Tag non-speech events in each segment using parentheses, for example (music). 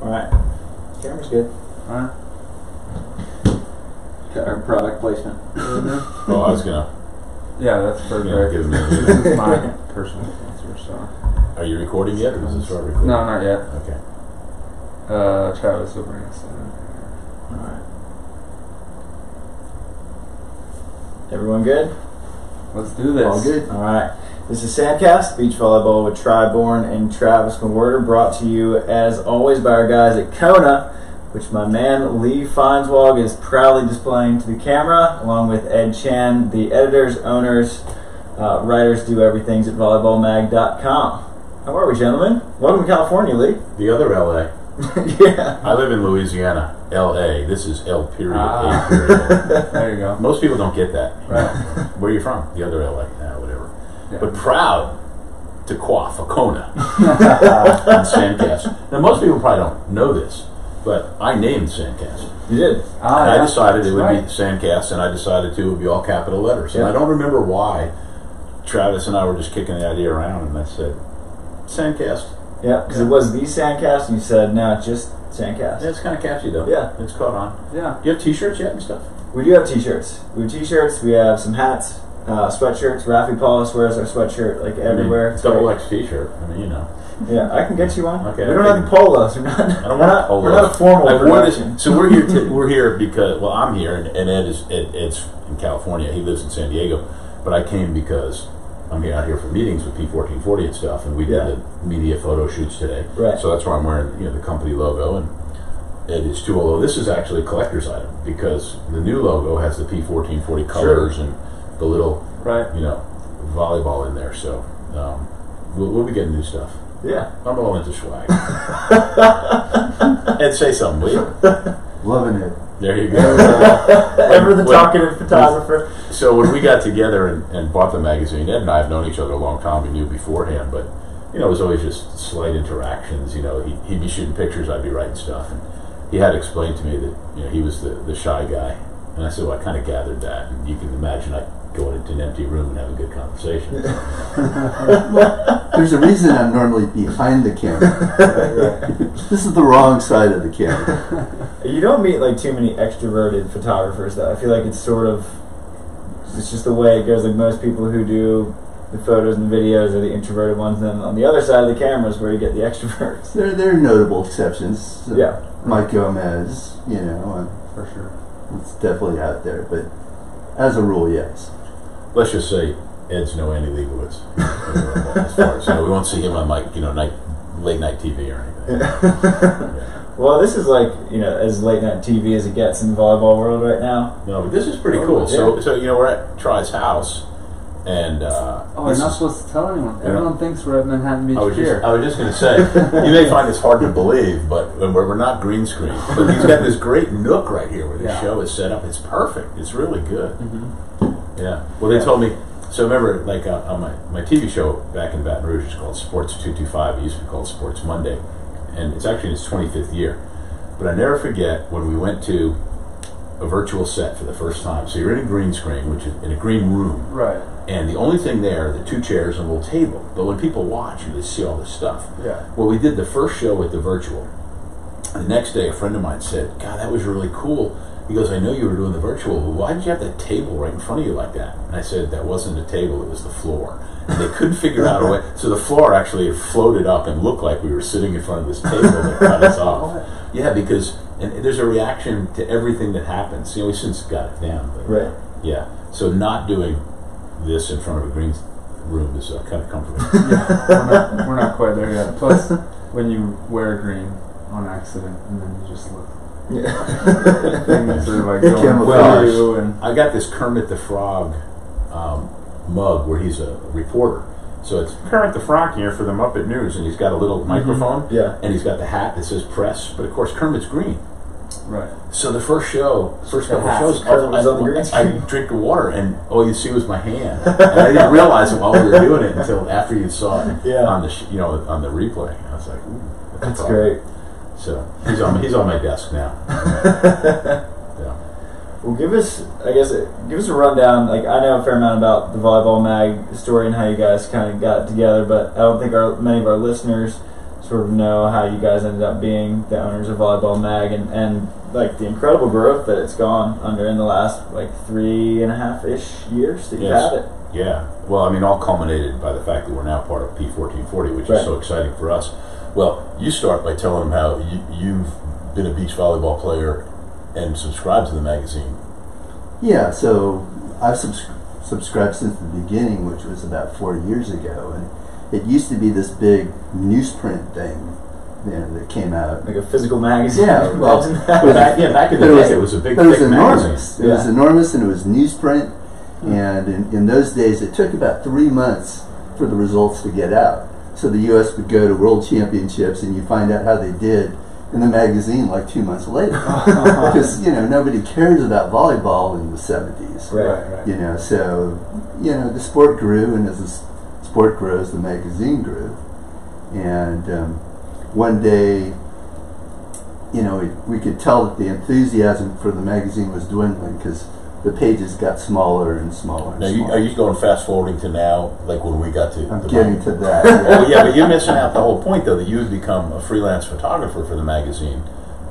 All right. Camera's good. Alright. Got our product placement. Oh, I was gonna. Yeah, that's Yeah, perfect. give me this is my personal sponsor, so. Are you recording yet, or is this already recording? No, not yet. Okay. Uh, Travis will bring us in. All right. Everyone good? Let's do this. All good. All right. This is Sandcast Beach Volleyball with Tri Bourne and Travis Mewhirter, brought to you as always by our guys at Kona, which my man Lee Feinswog is proudly displaying to the camera, along with Ed Chan, the editors, owners, uh, writers, do everything's at volleyballmag.com. How are we, gentlemen? Welcome to California, Lee. The other LA. (laughs) yeah. I live in Louisiana, LA. This is L period Ah. A period. (laughs) There you go. Most people don't get that. Right. Where are you from? The other LA. Nah, whatever. Yeah. But proud to quaff a Kona (laughs) on Sandcast. Now, most people probably don't know this, but I named Sandcast. You did. Ah, and I decided it would right. be Sandcast, and I decided to it would be all capital letters. And Yeah. I don't remember why. Travis and I were just kicking the idea around, and I said, Sandcast. Yeah, because it was the Sandcast, and you said, no, just Sandcast. Yeah, it's kind of catchy though. Yeah. it's caught on. Yeah. Do you have T-shirts yet and stuff? We do have t-shirts. We have t-shirts. We have some hats, uh, sweatshirts. Raffe Paulis wears our sweatshirt like everywhere. I mean, It's double. X T-shirt. I mean, you know. Yeah, I can get you one. Okay, we don't have the polos. We're not. I don't we're want not, polo. We're not a formal I wore this- so we're here. To, (laughs) we're here because well, I'm here, and, and Ed is Ed, Ed's in California. He lives in San Diego, but I came because I'm here out here for meetings with P1440 and stuff, and we Yeah. did the media photo shoots today. Right. So that's why I'm wearing you know the company logo, and Ed is too. Although this is actually a collector's item because the new logo has the P1440 colors and the little Right. you know volleyball in there. So um, we'll, we'll be getting new stuff. Yeah. I'm all into swag. (laughs) Ed, say something, will you? Loving it. There you go. Ever the talkative photographer. so when we got together and, and bought the magazine, Ed and I have known each other a long time. We knew beforehand, but you know, it was always just slight interactions. You know, he, he'd be shooting pictures, I'd be writing stuff, and he had explained to me that you know he was the, the shy guy, and I said, well, I kind of gathered that, and you can imagine I go into an empty room and have a good conversation. (laughs) There's a reason I'm normally behind the camera. (laughs) this is the wrong side of the camera. (laughs) You don't meet like too many extroverted photographers, though. I feel like it's sort of. It's just the way it goes. Like most people who do the photos and videos are the introverted ones. Then on the other side of the camera is where you get the extroverts. There, there are notable exceptions. Yeah. Mike Gomez, you know, For sure. it's definitely out there, but as a rule, yes. Let's just say Ed's no Andy Leibovitz. as far as, you know, we won't see him on like you know night late night TV or anything. Yeah. (laughs) Well, this is like you know as late night TV as it gets in the volleyball world right now. No, but this is pretty Oh, cool. So, yeah. so you know, we're at Tri's house, and uh, Oh, we're not supposed to tell anyone. Yeah. Everyone thinks we're at Manhattan Beach I was Pier. just, I was just going to say, you may find this hard to believe, but we're, we're not green screen. But he's got this great nook right here where the Yeah. show is set up. It's perfect. It's really good. Mhm. Yeah. Well, they Yeah. told me. So remember, like uh, on my my TV show back in Baton Rouge it's called Sports Two Two Five. It used to be called Sports Monday, and it's actually in its 25th year. But I never forget when we went to a virtual set for the first time. So you're in a green screen, which is in a green room, Right. and the only thing there are the two chairs and a little table. But when people watch, you see all this stuff. Yeah. Well, we did the first show with the virtual. The next day, a friend of mine said, God, that was really cool. He goes, I know you were doing the virtual, but why did you have that table right in front of you like that? And I said, that wasn't a table, it was the floor. And they couldn't figure out a way. So the floor actually floated up and looked like we were sitting in front of this table that cut us off. (laughs) Yeah, because and there's a reaction to everything that happens. You know, we since got it down. But Right. Yeah. So not doing this in front of a green room is uh, kind of comforting. (laughs) we're, not, we're not quite there yet. Plus, when you wear green on accident and then you just look, things are like It going through and I got this Kermit the Frog um, mug where he's a reporter. So it's Kermit the Frog here for the Muppet News, and he's got a little microphone, Yeah. and he's got the hat that says press, but of course Kermit's green. right. So the first show, first couple hat shows, Kermit was I, on the green I, screen. drink the water, and all you see was my hand, (laughs) and I didn't realize it while we were doing it until after you saw it Yeah. on the sh- you know on the replay. I was like, Ooh, That's a problem. great. So he's on he's on my desk now. (laughs) Yeah. Well, give us, I guess, give us a rundown. Like, I know a fair amount about the volleyball mag story and how you guys kind of got together, but I don't think our many of our listeners sort of know how you guys ended up being the owners of Volleyball Mag and, and like the incredible growth that it's gone under in the last like three and a half ish years that you've Yes. had it. Yeah. Well, I mean, all culminated by the fact that we're now part of P1440, which Right. is so exciting for us. Well, you start by telling them how you, you've been a beach volleyball player and subscribed to the magazine. Yeah, so I've subs- subscribed since the beginning, which was about four years ago, and it used to be this big newsprint thing, you know, that came out. Like a physical magazine. Yeah, (laughs) well, it was- Back, yeah, back in the But day, it was a big, but it was enormous. magazine. It was enormous, and it was newsprint. Hmm. And in, in those days, it took about three months for the results to get out. So the U.S. would go to World Championships, and you find out how they did in the magazine like two months later, (laughs) because you know nobody cares about volleyball in the '70s. Right. right. You know, so you know the sport grew, and as the sport grows, the magazine grew. And um, one day, you know, we, we could tell that the enthusiasm for the magazine was dwindling because the pages got smaller and smaller. And Now, you, smaller. are you going fast forwarding to now, like when we got to I'm the getting mag- to that. (laughs) Well, Yeah. yeah, but you're missing out the whole point, though, that you had become a freelance photographer for the magazine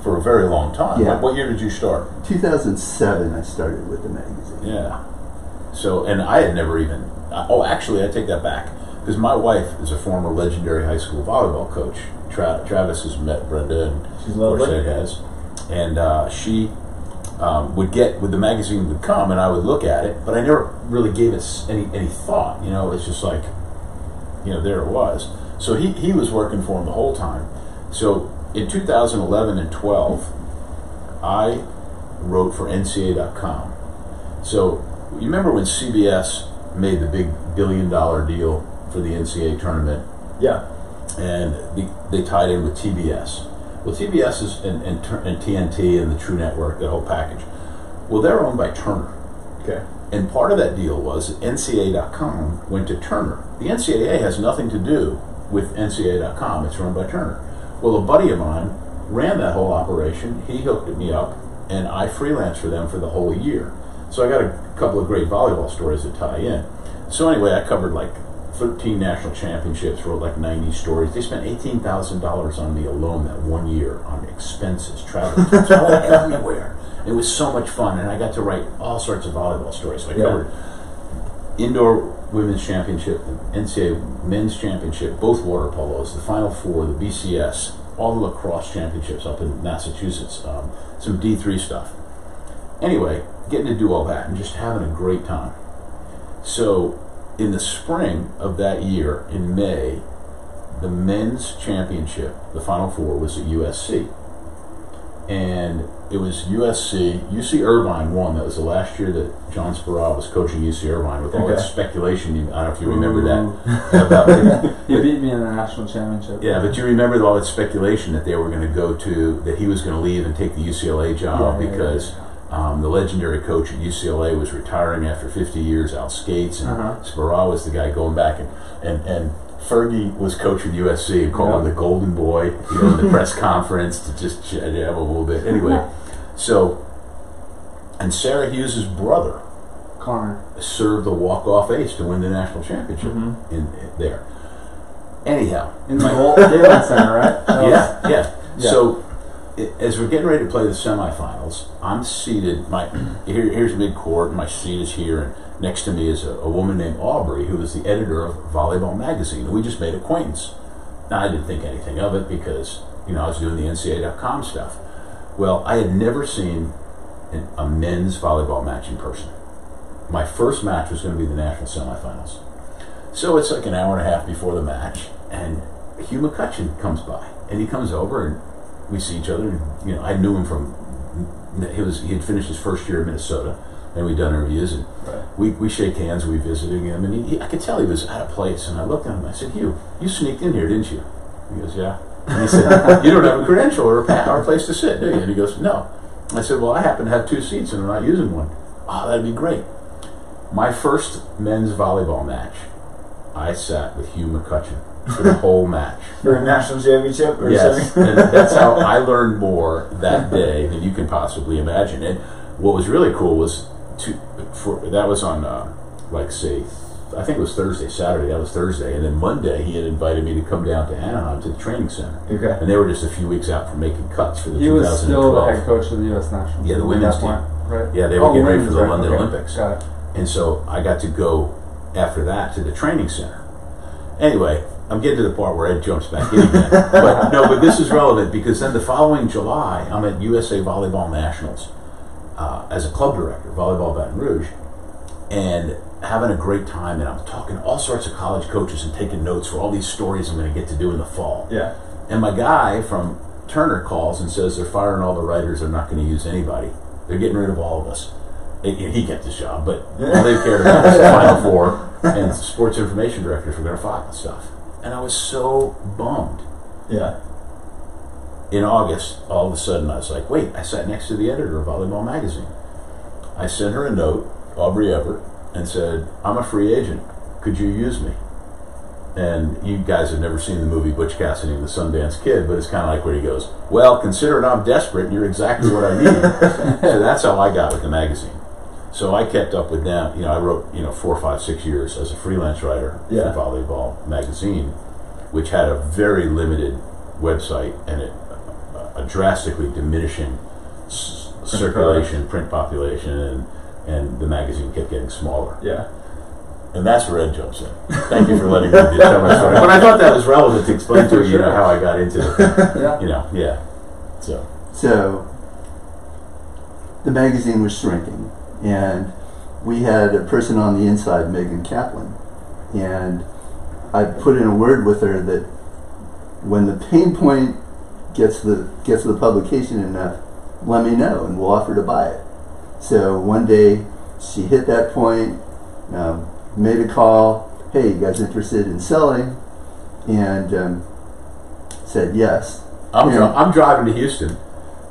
for a very long time. Yeah. What, what year did you start? 2007, I started with the magazine. Yeah. So, and I had never even. Uh, oh, actually, I take that back because my wife is a former legendary high school volleyball coach. Tra- Travis has met Brenda, and She's of course lovely. Ed has, and uh, she um, would get with the magazine would come, and I would look at it, but I never really gave it any any thought. You know, it's just like, you know, there it was. So he he was working for him the whole time. So in 2011 and 12, I wrote for NCAA.com. So you remember when CBS made the big billion dollar deal for the NCAA tournament, Yeah. and the, they tied in with TBS. Well, TBS is and, and, and TNT and the True Network, that whole package. Well, they're owned by Turner. Okay. And part of that deal was that NCAA.com went to Turner. The NCAA has nothing to do with NCAA.com. It's run by Turner. Well, a buddy of mine ran that whole operation. He hooked me up, and I freelanced for them for the whole year. So I got a couple of great volleyball stories to tie in. So anyway, I covered like 13 national championships, wrote like 90 stories. They spent $18,000 on me alone that one year on expenses, travel, expenses, all (laughs) everywhere. It was so much fun, and I got to write all sorts of volleyball stories. So I Yeah. covered indoor women's championship, the NCAA men's championship, both water polos, the Final Four, the BCS, all the lacrosse championships up in Massachusetts, um, some D3 stuff. Anyway, getting to do all that and just having a great time. So, in the spring of that year, in May, the men's championship, the Final Four, was at USC. And it was USC. UC Irvine won. That was the last year that John Speraw was coaching UC Irvine with all that speculation. I don't know if you remember that. (laughs) About, He (laughs) beat me in the national championship. yeah, but you remember all that speculation that they were going to go to, that he was going to leave and take the UCLA job Yeah, yeah, because Um, the legendary coach at UCLA was retiring after 50 years Al Scates, and Uh-huh. Speraw was the guy going back, and, and, and Fergie was coach at USC and called him Yeah. the Golden Boy, you know, in the press (laughs) conference to just jab a little bit. Anyway, (laughs) so, and Sarah Hughes' brother Connor. served the walk-off ace to win the national championship Mhm. in, in there. Anyhow, In the old Center, right? (laughs) Yeah, yeah. Yeah. So, as we're getting ready to play the semifinals, I'm seated. My (clears throat) here, here's mid court. My seat is here, and next to me is a, a woman named Aubrey, who is the editor of Volleyball Magazine. And we just made acquaintance. Now, I didn't think anything of it because you know I was doing the NCAA.com stuff. Well, I had never seen an, a men's volleyball match in person. My first match was going to be the national semifinals. So it's like an hour and a half before the match, and Hugh McCutcheon comes by, and he comes over, and we see each other. And, you know, I knew him from he was he had finished his first year in Minnesota, and we'd done interviews, and Right. we, we shake hands. We visited him, and he, he, I could tell he was out of place. And I looked at him. I said, "Hugh, you sneaked in here, didn't you?" He goes, "Yeah." And he said, (laughs) "You don't have a credential or a, or a place to sit, do you?" And he goes, "No." I said, "Well, I happen to have two seats, and I'm not using one." Oh, that'd be great. My first men's volleyball match, I sat with Hugh McCutcheon for the whole match. for a national championship or Yes, that's how (laughs) I learned more that day than you can possibly imagine. And what was really cool was to for that was on uh, like say I think it was Thursday, Saturday. That was Thursday, and then Monday he had invited me to come down to Anaheim to the training center, Okay. and they were just a few weeks out from making cuts for the He was 2012. still the head coach of the U.S. national Yeah, the women's that point, right? Yeah, they were oh, getting ready for the right, London okay. Olympics. Got it. And so I got to go after that to the training center. Anyway, I'm getting to the part where Ed jumps back in again. but no, but this is relevant because then the following July, I'm at USA Volleyball Nationals uh, as a club director, Volleyball Baton Rouge, and having a great time. And I'm talking to all sorts of college coaches and taking notes for all these stories I'm going to get to do in the fall. Yeah. And my guy from Turner calls and says they're firing all the writers. They're not going to use anybody. They're getting rid of all of us. He, he kept his job, but all they cared about was the Final (laughs) Four and sports information directors were going to file stuff. And I was so bummed. Yeah. In August, all of a sudden, I was like, wait, I sat next to the editor of Volleyball Magazine. I sent her a note, Aubrey Everett, and said, I'm a free agent. Could you use me? And you guys have never seen the movie Butch Cassidy and the Sundance Kid, but it's kind of like where he goes, Well, considering I'm desperate and you're exactly what I need. (laughs) so that's how I got with the magazine. So I kept up with them. You know, I wrote, you know, four, five, six years as a freelance writer Yeah. for Volleyball Magazine, which had a very limited website and it, a drastically diminishing s- circulation, print population, and, and the magazine kept getting smaller. Yeah. And that's where Ed jumps in. Thank you for letting me tell my story. But I thought that was relevant to explain to you, you know, how I got into it. (laughs) Yeah. you know, yeah. So, So the magazine was shrinking, and we had a person on the inside, Megan Kaplan, and I put in a word with her that when the pain point gets the gets the publication enough, let me know, and we'll offer to buy it. So one day she hit that point, um, made a call. Hey, you guys interested in selling? And um, said yes. I'm, dri- I'm driving to Houston.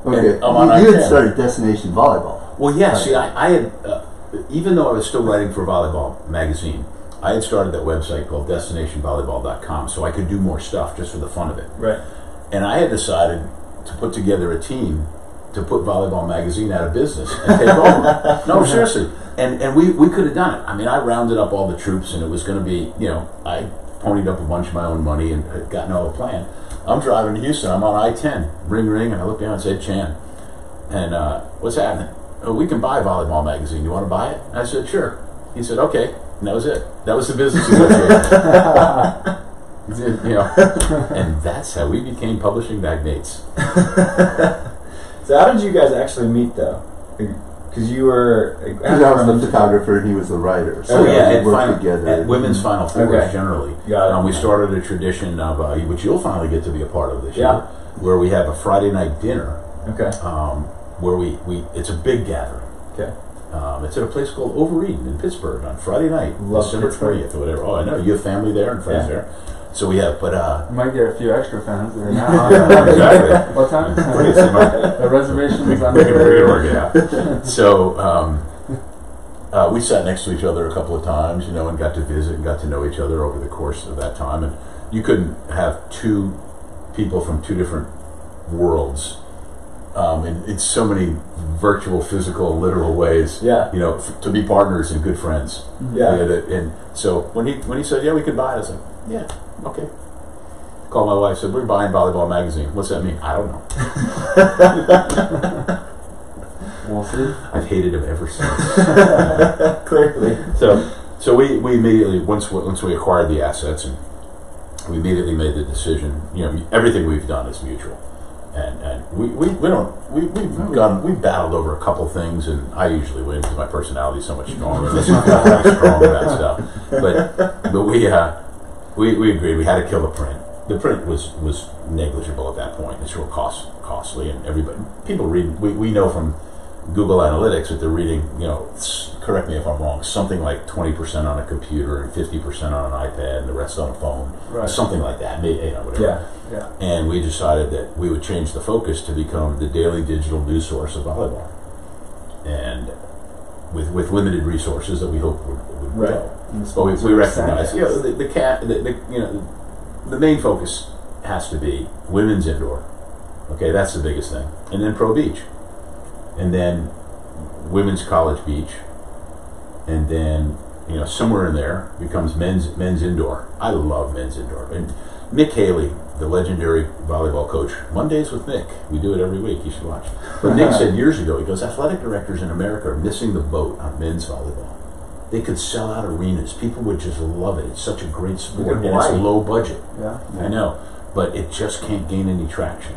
Okay, And I'm on you, you had started Destination Volleyball. Well, yeah. Right. See, I, I had, uh, even though I was still writing for Volleyball magazine, I had started that website called DestinationVolleyball.com, so I could do more stuff just for the fun of it. Right. And I had decided to put together a team to put Volleyball Magazine out of business and take over. (laughs) no, seriously. And and we, we could have done it. I mean, I rounded up all the troops, and it was going to be, you know, I ponied up a bunch of my own money and had gotten all the plan. I'm driving to Houston. I'm on I-10. Ring, ring, and I look down and said, Chan. And uh, what's happening? Oh, we can buy Volleyball Magazine. You want to buy it? I said, sure. He said, okay. And that was it. That was the business negotiation. (laughs) you know, and that's how we became publishing magnates. (laughs) So how did you guys actually meet though? Because you were. Because I was the photographer and he was the writer. So Oh, we yeah, at, worked final, together. at women's final fours Okay. generally. Got it. Um, we started a tradition of uh, which you'll finally get to be a part of this Yeah. year, where we have a Friday night dinner Okay. um, where we, we it's a big gathering. Okay. Um, it's at a place called Over in Pittsburgh on Friday night, Love December twentieth or whatever. Oh, I know you have family there and friends Yeah. there, so we have. But uh, You might get a few extra fans there now. Yeah, (laughs) exactly. what time? (laughs) What is it, Mike? the reservations on we can, we can work it out. (laughs) So um, uh, we sat next to each other a couple of times, you know, and got to visit and got to know each other over the course of that time. And you couldn't have two people from two different worlds um, in, in so many virtual, physical, literal ways. Yeah. You know, f- to be partners and good friends. Yeah. And, it- and so when he when he said, "Yeah, we could buy it," I was like, "Yeah, okay." Called my wife. Said, "We're buying Volleyball magazine." What's that mean? I don't know. (laughs) We'll see. I've hated him ever since. (laughs) Clearly. so, so we, we immediately once we, once we acquired the assets and we immediately made the decision. You know, everything we've done is mutual, and and we, we, we don't we we've gone we've battled over a couple things, and I usually win because my personality is so much stronger. Is (laughs) strong stuff, but but we uh we we agreed we had to kill the print. The print was was negligible at that point. It's real cost costly, and everybody people read. We, we know from Google Analytics that they're reading, you know, correct me if I'm wrong, something like 20% on a computer and 50% on an iPad and the rest on a phone. Right. Something like that, maybe, you know, whatever. Yeah. Yeah. And we decided that we would change the focus to become the daily digital news source of volleyball. And with, with limited resources that we hope would, would Right. grow. But we, we recognize, you know, the, the cat, the, the, you know, the main focus has to be women's indoor. Okay, that's the biggest thing, and then pro beach, and then women's college beach, and then you know, somewhere in there becomes men's men's indoor. I love men's indoor. And Mick Haley, the legendary volleyball coach, Mondays with Mick. We do it every week. You should watch. But Mick said (laughs) years ago, he goes, athletic directors in America are missing the boat on men's volleyball. They could sell out arenas. People would just love it. It's such a great sport, and it's low budget. Yeah. I know, but it just can't gain any traction.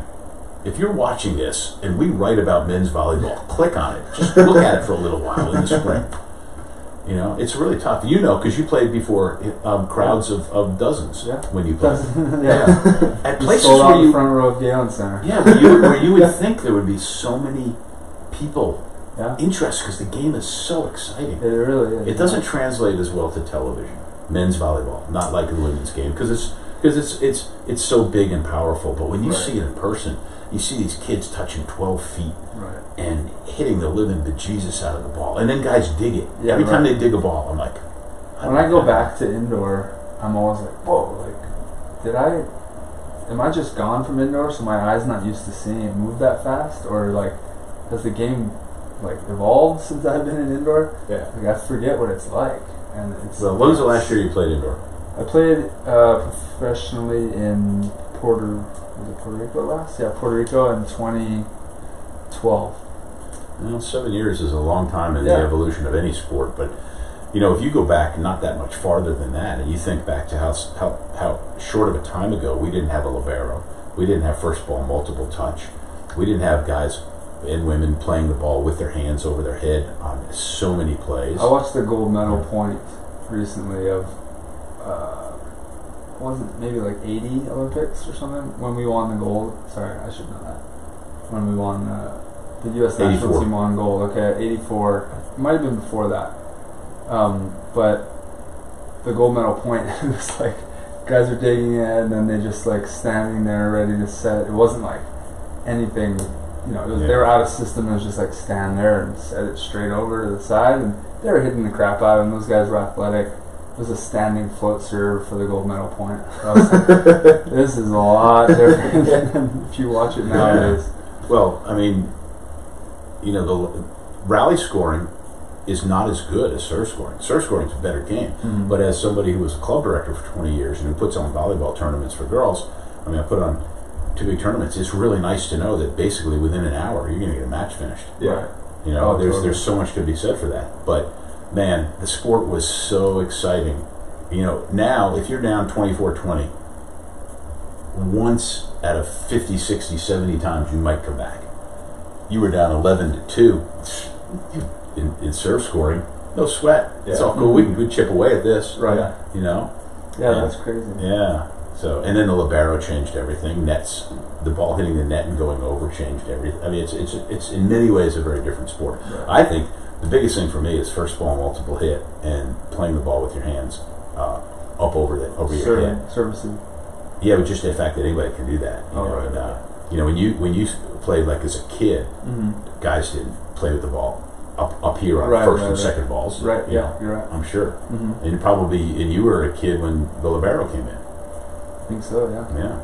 If you're watching this and we write about men's volleyball, click on it. Just look at it for a little while in the spring. You know, it's really tough. You know, because you played before um, crowds of, of dozens Yeah. when you played. (laughs) yeah. At places where the you, front row of Galen Center. yeah, where you, where you would (laughs) think there would be so many people Yeah. interested because the game is so exciting. It really is. It doesn't translate as well to television. Men's volleyball, not like the women's game, because it's because it's it's it's so big and powerful. But when you Right. see it in person, you see these kids touching twelve feet Right. and hitting the living bejesus out of the ball, and then guys dig it. Yeah, Every time they dig a ball, I'm like, When I go back to indoor, I'm always like, whoa, like, did I, am I just gone from indoor so my eyes not used to seeing it move that fast? Or, like, has the game, like, evolved since I've been in indoor? Yeah. Like, I forget what it's like. And it's. Well, when was the last year you played indoor? I played uh, professionally in Puerto, was it Puerto Rico last? Yeah, Puerto Rico in 2012. Well, seven years is a long time in Yeah. the evolution of any sport, but you know, if you go back not that much farther than that, and you think back to how how how short of a time ago we didn't have a libero, we didn't have first ball multiple touch, we didn't have guys and women playing the ball with their hands over their head on so many plays. I watched the gold medal point recently of, uh, wasn't it maybe like 80 Olympics or something when we won the gold. Sorry, I should know that. When we won uh, the U.S. national team won gold. Okay, 84. It might have been before that. Um, but the gold medal point, (laughs) it was like guys are digging it and then they just like standing there ready to set. It wasn't like anything. You know, it was, Yeah. they were out of system. It was just like stand there and set it straight over to the side, and they were hitting the crap out of them. Those guys were athletic. It was a standing float serve for the gold medal point. Like, (laughs) this is a lot different than if you watch it nowadays. Well, I mean, you know, the rally scoring is not as good as serve scoring. Serve scoring is a better game. Mhm. But as somebody who was a club director for 20 years and who puts on volleyball tournaments for girls, I mean, I put on two big tournaments. It's really nice to know that basically within an hour you're going to get a match finished. Yeah. You know, Oh, there's totally. there's so much to be said for that. But man, the sport was so exciting. You know, now if you're down 24-20, once out of 50, 60, 70 times you might come back. You were down 11 to 2 in, in serve scoring. No sweat. It's all cool. We can we chip away at this. Right. Yeah. You know? Yeah, Yeah. that's crazy. Yeah. So and then the libero changed everything. Nets, the ball hitting the net and going over changed everything. I mean, it's it's it's in many ways a very different sport. Right. I think the biggest thing for me is first ball multiple hit and playing the ball with your hands uh, up over the over your Serving, head. servicing. Yeah, but just the fact that anybody can do that. You Oh, know, right. and, uh, you know when you when you played like as a kid, Mm-hmm. guys didn't play with the ball up up here on Right, first right, and right. second balls. Right. you Yeah, know, you're right. I'm sure. Mm-hmm. And probably and you were a kid when the libero came in. I think so. Yeah. Yeah.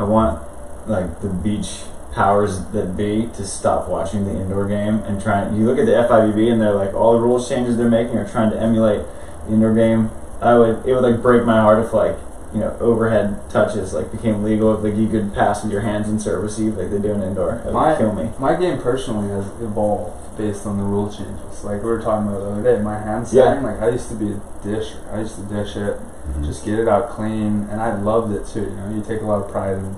I want like the beach powers that be to stop watching the indoor game and try. You look at the FIVB and they're like all the rules changes they're making are trying to emulate the indoor game. I would it would like break my heart if like you know overhead touches like became legal if like you could pass with your hands and serve receive like they do in indoor. It would My- kill me. My game personally has evolved based on the rule changes. Like we were talking about the other day, my hand Yeah. setting. Like I used to be a disher. I used to dish it, Mhm. just get it out clean, and I loved it too. You know, you take a lot of pride in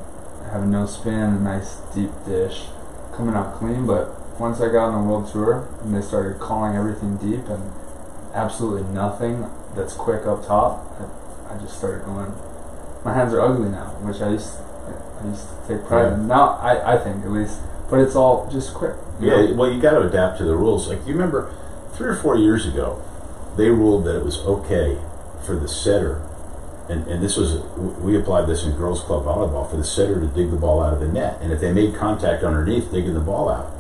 having no spin, a nice deep dish, coming out clean. But once I got on the world tour and they started calling everything deep and absolutely nothing that's quick up top, I, I just started going. My hands are ugly now, which I used I used to take pride Yeah. in. Now I, I think at least, but it's all just quick. Yeah, know? well, you got to adapt to the rules. Like, you remember three or four years ago, they ruled that it was okay for the setter, and, and this was, we applied this in girls' club volleyball, for the setter to dig the ball out of the net. And if they made contact underneath, digging the ball out,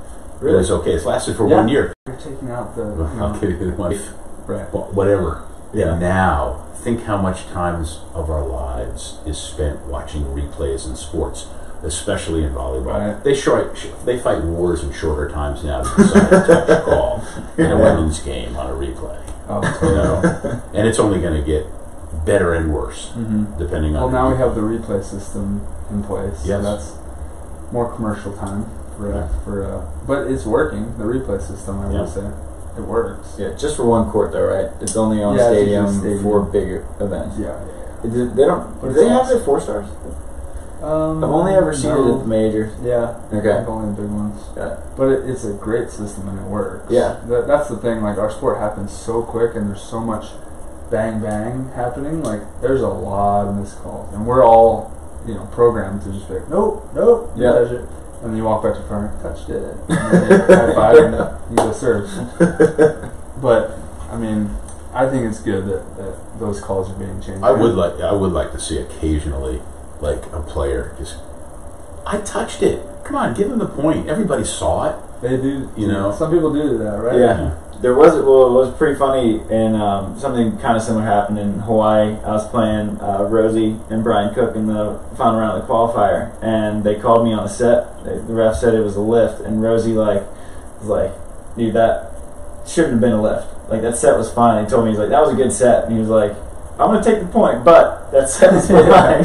it was okay. It's lasted for Yeah. one year. You're taking out the. You I'll know, give you one. right. Whatever. Yeah. And now, think how much times of our lives is spent watching replays in sports, especially in volleyball. Right. They short, they fight wars in shorter times now to decide a touch (laughs) call in a women's game on a replay. Oh, You know, and it's only going to get better and worse hmm depending on. Well, now we have the replay system in place. Yes. So that's more commercial time for Yeah. for. Uh, but it's working. The replay system, I Yeah. would say, it works. Yeah, just for one court though, right? It's only on Yeah, it's stadium, stadium. for bigger events. Yeah. It They don't. But Do they have their four stars? Um, I've only ever seen it no. at the majors. Yeah. Okay. Like only the big ones. Yeah. But it, it's a great system and it works. Yeah. That, that's the thing. Like our sport happens so quick and there's so much bang bang happening. Like there's a lot of missed calls and we're all you know programmed to just be like nope nope Yeah. it. and then you walk back to the car touched it (laughs) and then you high five and you go serve. (laughs) But I mean, I think it's good that, that those calls are being changed. I would like. I would like to see occasionally, like a player just. I touched it. Come on, give him the point. Everybody saw it. They do. You know. some people do that, right? Yeah. There was well, it was pretty funny, and um, something kind of similar happened in Hawaii. I was playing uh, Rosie and Brian Cook in the final round of the qualifier, and they called me on a set. They, the ref said it was a lift, and Rosie like was like, "Dude, that shouldn't have been a lift. Like that set was fine." He told me he's like, "That was a good set," and he was like, "I'm gonna take the point, but that set is (laughs) fine."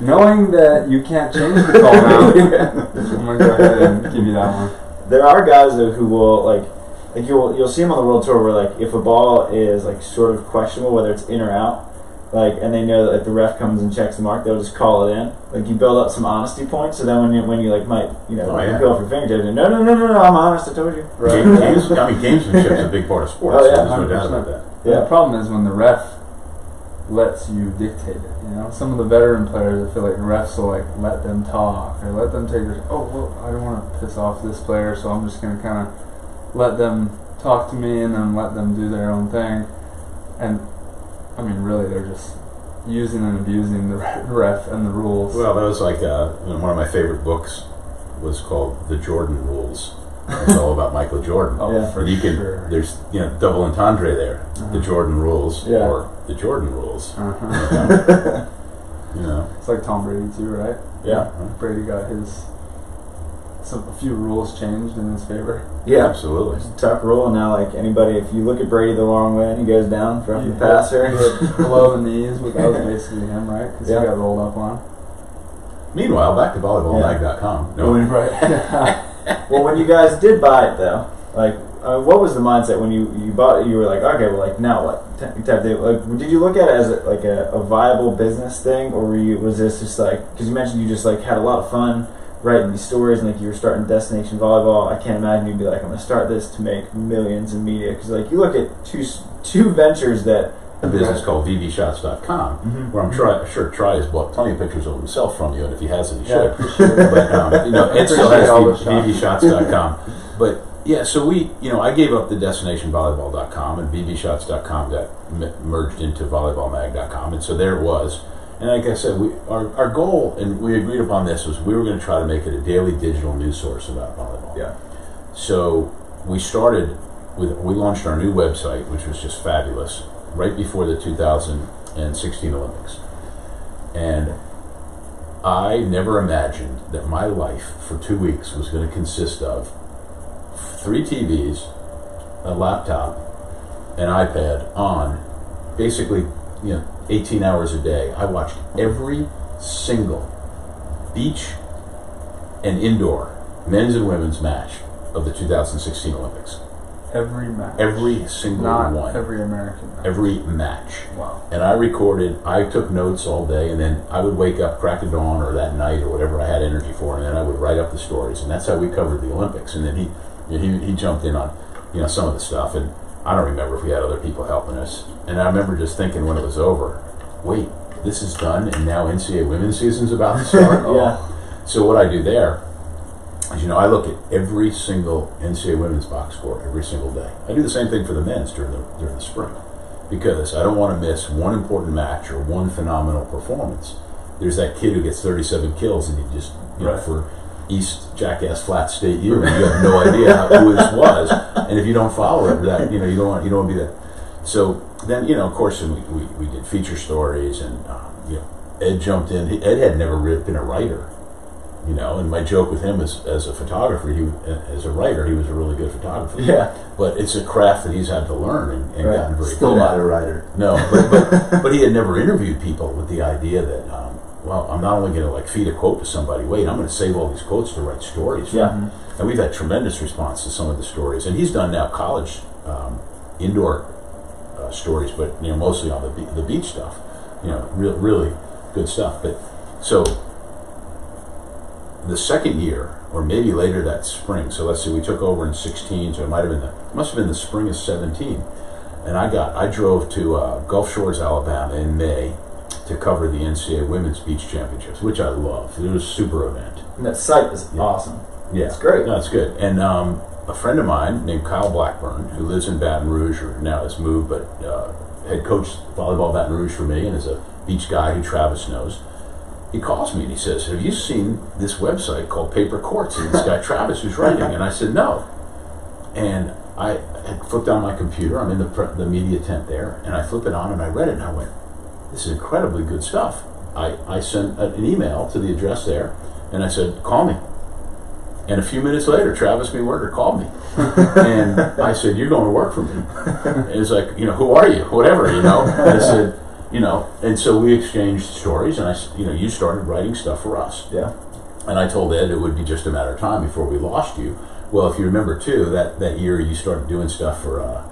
(laughs) Knowing that you can't change the call now, (laughs) I'm gonna go ahead and give you that one. there are guys though who will like like you'll you'll see them on the world tour where like if a ball is like sort of questionable whether it's in or out like and they know that like the ref comes and checks the mark they'll just call it in like you build up some honesty points so then when you when you like might you know Oh, yeah. go off your fingertips and no no no no no I'm honest I told you Game- games, I mean, gamesmanship is a big part of sports. Oh, yeah, so there's no doubt 100%. about that. Yeah. The problem is when the ref lets you dictate it. You know, some of the veteran players, I feel like refs will like let them talk or let them take. Their, oh well, I don't want to piss off this player, so I'm just gonna kind of let them talk to me and then let them do their own thing. And I mean, really, they're just using and abusing the (laughs) ref and the rules. Well, that was like uh, one of my favorite books was called The Jordan Rules. It's all about Michael Jordan. (laughs) oh, yeah. for And you can sure. there's you know double entendre there. Uh-huh. The Jordan Rules Yeah. or the Jordan Rules. Uh-huh. You know. (laughs) it's like Tom Brady too, right? yeah Brady got his some a few rules changed in his favor. yeah Absolutely. it's a tough rule now like anybody if you look at Brady the long way and he goes down for the passer (laughs) below the knees, but that was basically him, right? Because Yeah. he got rolled up on. Meanwhile, back to volleyballmag.com. No, (laughs) Right. (laughs) Well, when you guys did buy it, though, like, uh, what was the mindset when you, you bought it? You were like, okay, well, like now what? T- type thing. Like, did you look at it as a, like a, a viable business thing, or were you was this just like because you mentioned you just like had a lot of fun writing these stories and like you were starting destination volleyball? I can't imagine you'd be like, I'm gonna start this to make millions in media because like you look at two two ventures that a business called vbshots.com, Mhm. where I'm try, sure Tri has bought plenty of pictures of himself from you, and if he hasn't, he Yeah, should. appreciate it. but um, you know, (laughs) it still has vbshots.com. But yeah, so we, you know, I gave up the destinationvolleyball.com, and vbshots.com got m- merged into volleyballmag.com, and so there it was. And like I said, we our, our goal, and we agreed upon this, was we were going to try to make it a daily digital news source about volleyball. yeah So we started with we launched our new website, which was just fabulous, right before the 2016 Olympics, and I never imagined that my life for two weeks was going to consist of three TVs, a laptop, an iPad on, basically, you know, 18 hours a day. I watched every single beach and indoor men's and women's match of the 2016 Olympics. Every match. Every single Not one. every American match. Every match. Wow. And I recorded, I took notes all day, and then I would wake up, crack of dawn, or that night, or whatever I had energy for, and then I would write up the stories. And that's how we covered the Olympics. And then he, he, he jumped in on, you know, some of the stuff. And I don't remember if we had other people helping us. And I remember just thinking when it was over, wait, this is done, and now NCAA women's season's about to start? (laughs) Oh. Yeah. So what I do there is, you know, I look at every single NCAA women's box score every single day. I do the same thing for the men's during the during the spring because I don't want to miss one important match or one phenomenal performance. There's that kid who gets 37 kills and you just, you know, for East Jackass Flat State U, and (laughs) you have no idea who this was. And if you don't follow it, that (laughs) you know, you don't want you don't want to be that. So then, you know, of course, and we, we, we did feature stories, and um, you know, Ed jumped in. Ed had never been a writer You know, and my joke with him is, as a photographer, he as a writer, he was a really good photographer. Yeah. But it's a craft that he's had to learn and, and Right. gotten very Still good not at. a writer. No, but, but (laughs) but he had never interviewed people with the idea that um, well, I'm not only going to like feed a quote to somebody. Wait, I'm going to save all these quotes to write stories. Yeah. And we've had tremendous response to some of the stories. And he's done now college um, indoor uh, stories, but you know mostly on the be- the beach stuff. You know, real really good stuff. But so the second year, or maybe later that spring. So let's see, we took over in 16, so it might have been the must have been the spring of 17. And I got I drove to uh, Gulf Shores, Alabama in May to cover the NCAA Women's Beach Championships, which I love. It was a super event. And that site is Yeah. awesome. Yeah, It's great. No, it's good. And um, a friend of mine named Kyle Blackburn, who lives in Baton Rouge, or now has moved, but uh, had coached volleyball Baton Rouge for me, and is a beach guy who Travis knows. He calls me and he says, "Have you seen this website called Paper Courts?" And this guy (laughs) Travis who's writing, and I said, "No." And I had flipped on my computer. I'm in the the media tent there, and I flip it on and I read it, and I went, "This is incredibly good stuff." I, I sent an email to the address there, and I said, "Call me." And a few minutes later, Travis Mewhirter called me, (laughs) and I said, "You're going to work for me." And it's like, you know, who are you? Whatever, you know. And I said, you know, and so we exchanged stories, and I, you know, you started writing stuff for us, Yeah. and I told Ed it would be just a matter of time before we lost you. Well, if you remember too, that that year you started doing stuff for uh,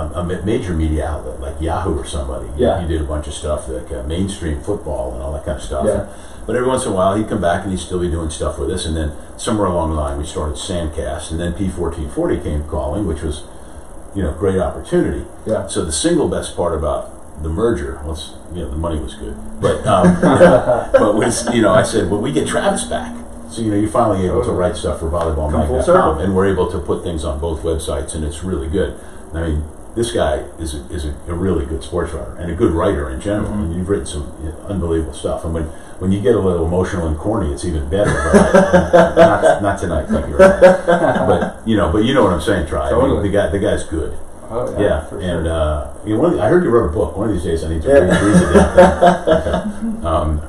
a, a major media outlet like Yahoo or somebody. Yeah. you, did a bunch of stuff like uh, mainstream football and all that kind of stuff. Yeah. But every once in a while, he'd come back and he'd still be doing stuff with us. And then somewhere along the line, we started Sandcast, and then P1440 came calling, which was, you know, great opportunity. Yeah. So the single best part about the merger was, you know, the money was good, but (laughs) um, but was, you know, I said, well, we get Travis back. So you know, you're finally able to write stuff for volleyballmag.com, and we're able to put things on both websites, and it's really good. I mean, this guy is a, is a, a really good sports writer and a good writer in general. Mm-hmm. And you've written some you know, unbelievable stuff. And when, when you get a little emotional and corny, it's even better. Not, not tonight, thank you. But you know, but you know what I'm saying, Tri. I mean, the guy, the guy's good. Oh yeah, Yeah, and sure. uh, you know, one the, I heard you wrote a book. One of these days, I need to read, read the damn. (laughs) Okay. Um,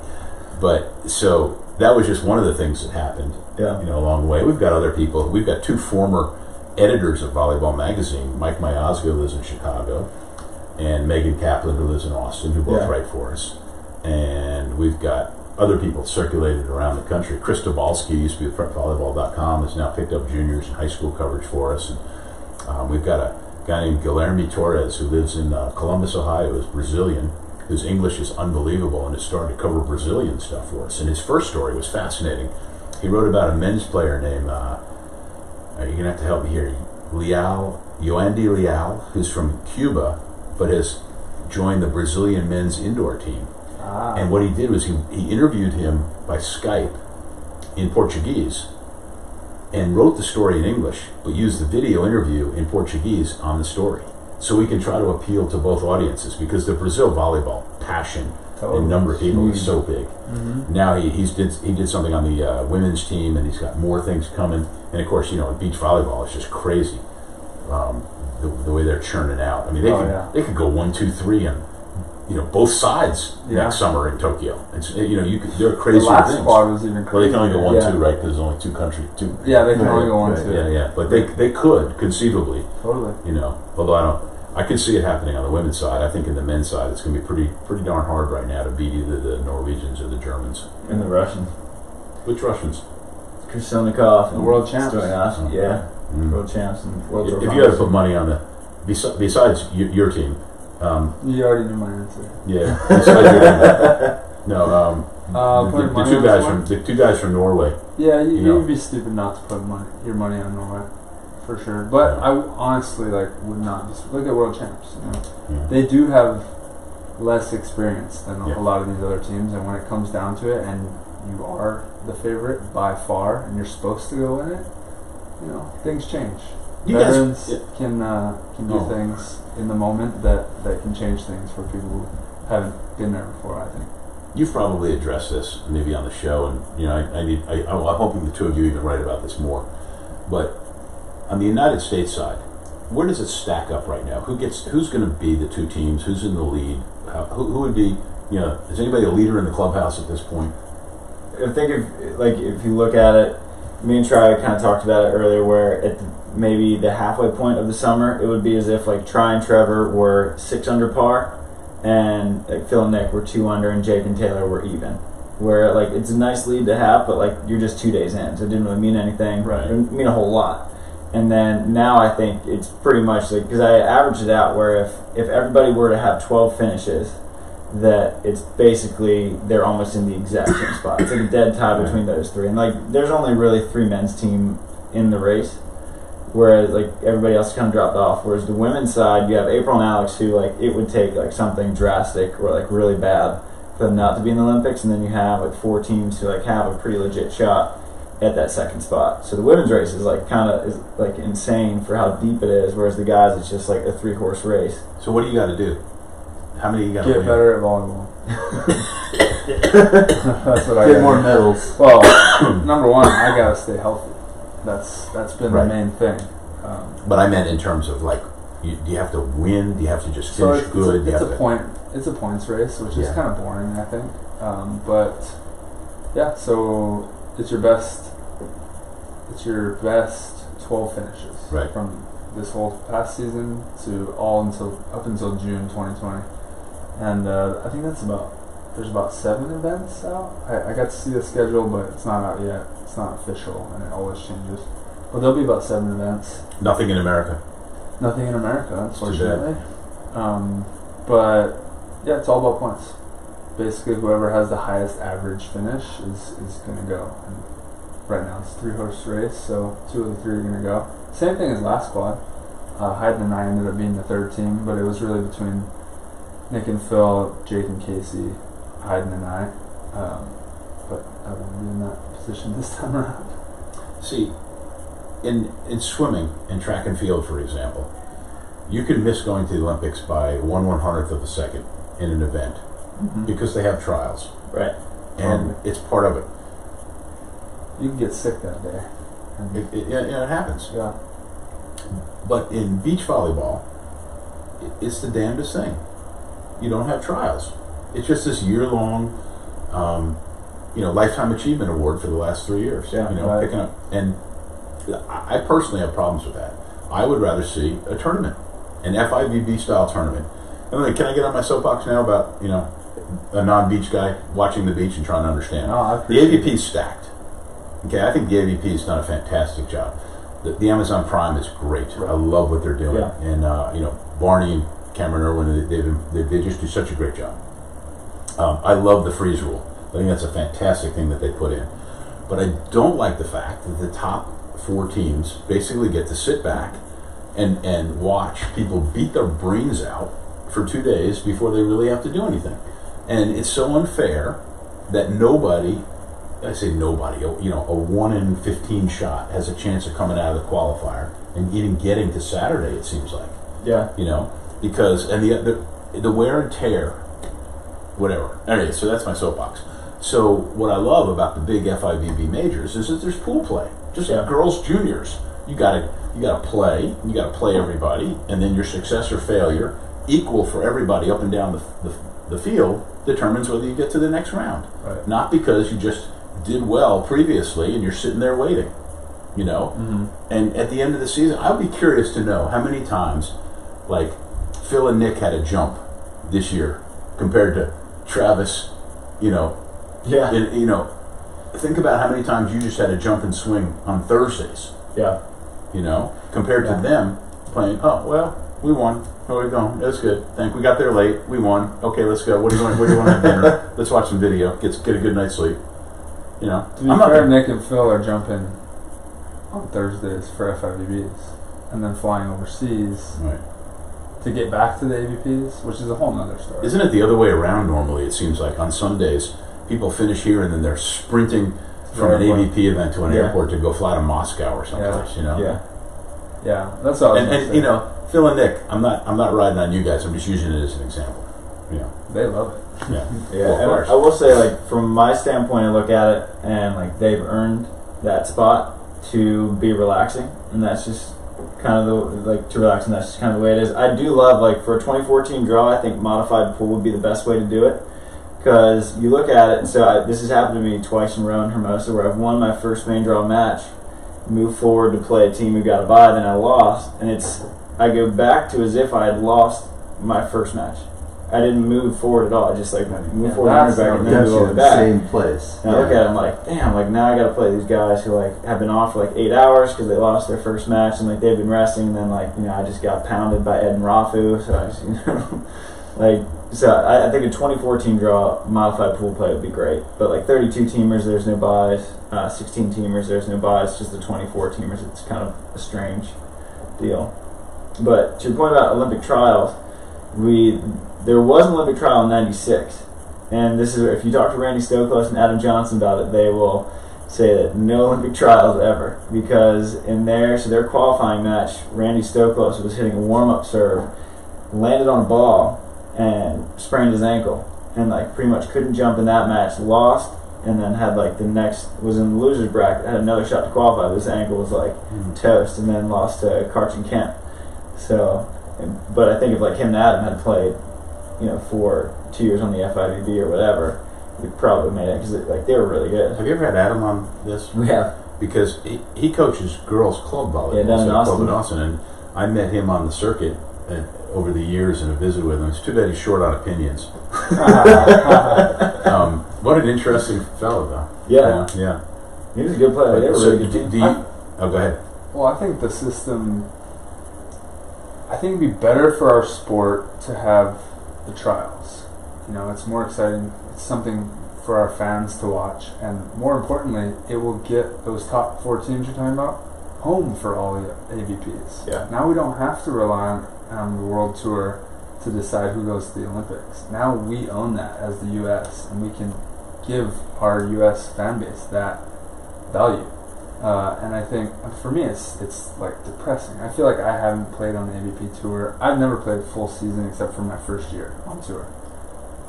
but so that was just one of the things that happened. Yeah. You know, along the way, we've got other people. We've got two former editors of Volleyball Magazine. Mike Miazga lives in Chicago, and Megan Kaplan, who lives in Austin, who both Yeah. write for us. And we've got other people circulated around the country. Chris Dabalski used to be at volleyball.com, has now picked up juniors and high school coverage for us. And um, we've got a guy named Guilherme Torres who lives in uh, Columbus, Ohio, is Brazilian, whose English is unbelievable and is starting to cover Brazilian stuff for us. And his first story was fascinating. He wrote about a men's player named, uh, you're going to have to help me here, Leal, Yoandy Leal, who's from Cuba, but has joined the Brazilian men's indoor team. ah, And what he did was he, he interviewed him by Skype in Portuguese and wrote the story in English, but used the video interview in Portuguese on the story. So we can try to appeal to both audiences because the Brazil volleyball passion And number of people is so big. Mm-hmm. Now he he's did he did something on the uh, women's team and he's got more things coming. And of course, you know, beach volleyball is just crazy. Um, the, the way they're churning out. I mean, they Oh, could yeah. they could go one, two, three, and you know both sides Yeah. next summer in Tokyo. It's you know you could, there are the crazy last things. squad was even Well, they can only go one, Yeah. two, right? Because there's only two countries, two. Yeah, they can Right, only go one right, two. Yeah, yeah, but they they could conceivably, Totally. you know. Although I don't, I can see it happening on the women's side. I think in the men's side, it's going to be pretty pretty darn hard right now to beat either the Norwegians or the Germans. And the Russians. Which Russians? Krasilnikov. The world champs. Stoyanov, Yeah. Mm. World champs and world If, if you had to put money on the, besides your, your team, um, You already knew my answer. yeah, (laughs) besides your team, no, um, Uh, the, putting the, two guys from the two guys from Norway. Yeah, you, You know. you'd be stupid not to put money, your money on Norway, for sure. But I honestly like would not just look at world champs. You know, Yeah. they do have less experience than a- Yeah. a lot of these other teams, and when it comes down to it, and you are the favorite by far, and you're supposed to go in it, you know, things change. You guys- Veterans yeah. can uh, can do Oh. things in the moment that that can change things for people who haven't been there before. I think. You've probably addressed this maybe on the show, and you know, I, I need. I, I'm hoping the two of you even write about this more. But on the United States side, where does it stack up right now? Who gets? Who's going to be the two teams? Who's in the lead? How, who, who would be? You know, is anybody a leader in the clubhouse at this point? I think if like if you look at it, me and Tri kind of talked about it earlier, where at the, maybe the halfway point of the summer, it would be as if like Tri and Trevor were six under par, and like Phil and Nick were two under, and Jake and Taylor were even. Where like it's a nice lead to have, but like you're just two days in, so it didn't really mean anything. Right. It didn't mean a whole lot. And then now I think it's pretty much like because I averaged it out where if if everybody were to have 12 finishes, that it's basically they're almost in the exact same spot. It's like a dead tie between those three, and like there's only really three men's team in the race, whereas like everybody else kind of dropped off. Whereas the women's side, you have April and Alex, who like it would take like something drastic or like really bad for them not to be in the Olympics, and then you have like four teams who like have a pretty legit shot at that second spot. So the women's race is like kind of is like insane for how deep it is, whereas the guys it's just like a three horse race. So what do you got to do? How many you got to Get win? better at volleyball. (laughs) (laughs) That's what I Get gotta more medals. Well, (coughs) number one, I gotta stay healthy. That's that's been Right. the main thing. Um, But I meant in terms of like, you, do you have to win? Do you have to just so finish it's, good? it's, a, it's a to- point. It's a points race, which is kind of boring, I think. Um, but yeah, so it's your best. It's your best twelve finishes Right. from this whole past season to all until up until June 2020, and uh, I think that's about. There's about seven events out. I, I got to see the schedule, but it's not out yet. It's not official, and it always changes. But there'll be about seven events. Nothing in America. Nothing in America, unfortunately. Um, but yeah, it's all about points. Basically, whoever has the highest average finish is, is going to go. And right now, it's a three horse race, so two of the three are going to go. Same thing as last squad. Uh, Hayden and I ended up being the third team, but it was really between Nick and Phil, Jake and Casey, Hayden and I. Um, but I won't be in that position this time around. See, in in swimming and track and field, for example, you can miss going to the Olympics by one one hundredth of a second in an event because they have trials, Right. and it's part of it. You can get sick that day. It, it, yeah, yeah, it happens. yeah. But in beach volleyball, it's the damnedest thing. You don't have trials. It's just this year long, um, you know, lifetime achievement award for the last three years. Yeah, you know, right. picking up, and I personally have problems with that. I would rather see a tournament, an FIVB style tournament. Can I get on my soapbox now about you know a non-beach guy watching the beach and trying to understand? I the AVP is stacked. Okay, I think the AVP has done a fantastic job. The, the Amazon Prime is great. I love what they're doing, Yeah. and uh, you know Barnett and Camryn Irwin, they, they've, they, they just do such a great job. Um, I love the freeze rule. I think that's a fantastic thing that they put in. But I don't like the fact that the top four teams basically get to sit back and, and watch people beat their brains out for two days before they really have to do anything. And it's so unfair that nobody, I say nobody, you know, a 1 in 15 shot has a chance of coming out of the qualifier and even getting to Saturday, it seems like Yeah. you know, because and the the, the wear and tear, whatever. Anyway, so that's my soapbox. So what I love about the big FIVB majors is that there's pool play, just Yeah. like girls juniors. You got to you got to play, you got to play everybody, and then your success or failure, equal for everybody up and down the, the, the field, determines whether you get to the next round. Right. Not because you just did well previously and you're sitting there waiting, you know. Mm-hmm. And at the end of the season, I'd be curious to know how many times, like, Phil and Nick had a jump this year compared to Travis, you know, Yeah. and, you know, think about how many times you just had a jump and swing on Thursdays, yeah. you know, compared Yeah. to them playing, oh, well, we won. How are we going? That's good. Thank. We got there late. We won. Okay, let's go. What do you want? What do you want to have dinner? (laughs) let's watch some video. Get get a good night's sleep. You know, To be I'm fair, Nick and Phil are jumping on Thursdays for FIVBs and then flying overseas Right. to get back to the AVPs, which is a whole nother story. Isn't it the other way around normally? It seems like on Sundays, people finish here and then they're sprinting from an Airport. AVP event to an Yeah. airport to go fly to Moscow or someplace, you know? Yeah. Yeah, that's was And, and you know, Phil and Nick, I'm not I'm not riding on you guys, I'm just using it as an example. You know. they love it. Yeah. (laughs) Yeah, Well, and course. I will say, like from my standpoint, I look at it and like they've earned that spot to be relaxing, and that's just kind of the like to relax, and that's just kind of the way it is. I do love like for a 2014 draw, I think modified pool would be the best way to do it. because you look at it, and so I, this has happened to me twice in a row in Hermosa, where I've won my first main draw match, move forward to play a team who got a bye, then I lost, and it's I go back to as if I had lost my first match. I didn't move forward at all. I just like move Yeah, forward, move back, and the then That's move over in the back. same place. And I look at it, I'm like, damn, like now I got to play these guys who like have been off for like eight hours because they lost their first match and like they've been resting. And then like you know I just got pounded by Ed and Raffe, so I just, (laughs) you know like so I, I think a 24 team draw modified pool play would be great. But like 32 teamers, there's no buys. Uh, 16 teamers, there's no buys. Just the 24 teamers, it's kind of a strange deal. But to your point about Olympic trials, we there was an Olympic trial in '96, and this is if you talk to Randy Stoklos and Adam Johnson about it, they will say that no Olympic trials ever because in their so their qualifying match, Randy Stoklos was hitting a warm up serve, landed on a ball, and sprained his ankle, and like pretty much couldn't jump in that match, lost. And then had like the next was in the losers bracket, had another shot to qualify. But his ankle was like hmm. toast, and then lost to Karch and Kent. So, but I think if like him and Adam had played, you know, for two years on the FIVB or whatever, we probably made it because like they were really good. Have you ever had Adam on this? We have Because he, he coaches girls club volleyball Yeah, down in so club Austin. in Austin, and I met him on the circuit uh, over the years and I visited with him. It's too bad he's short on opinions. (laughs) um, what an interesting fellow, though. yeah, yeah. he was a good player. They were So really good. do, do you, oh, go ahead. Well, I think the system. I think it'd be better for our sport to have the trials. You know, it's more exciting. It's something for our fans to watch, and more importantly, it will get those top four teams you're talking about home for all the AVPs. Yeah. Now we don't have to rely on, on the World Tour to decide who goes to the Olympics. Now we own that as the U.S. and we can give our U.S. fan base that value. Uh, and I think for me, it's it's like depressing. I feel like I haven't played on the AVP tour. I've never played full season except for my first year on tour.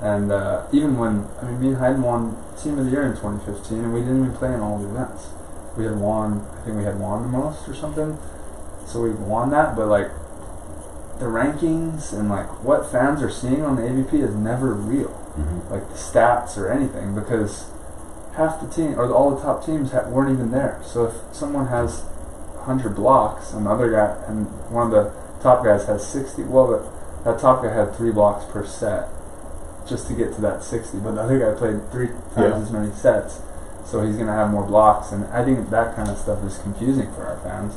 And uh, even when I mean, me and Hayden won Team of the Year in 2015, and we didn't even play in all the events. We had won, I think we had won the most or something. So we won that, but like the rankings and like what fans are seeing on the AVP is never real Mm-hmm. like the stats or anything because half the team or all the top teams ha- weren't even there. So if someone has 100 blocks and the other guy and one of the top guys has 60, well, the, that top guy had three blocks per set just to get to that 60, but the other guy played three times Yeah. as many sets, so he's going to have more blocks. And I think that kind of stuff is confusing for our fans.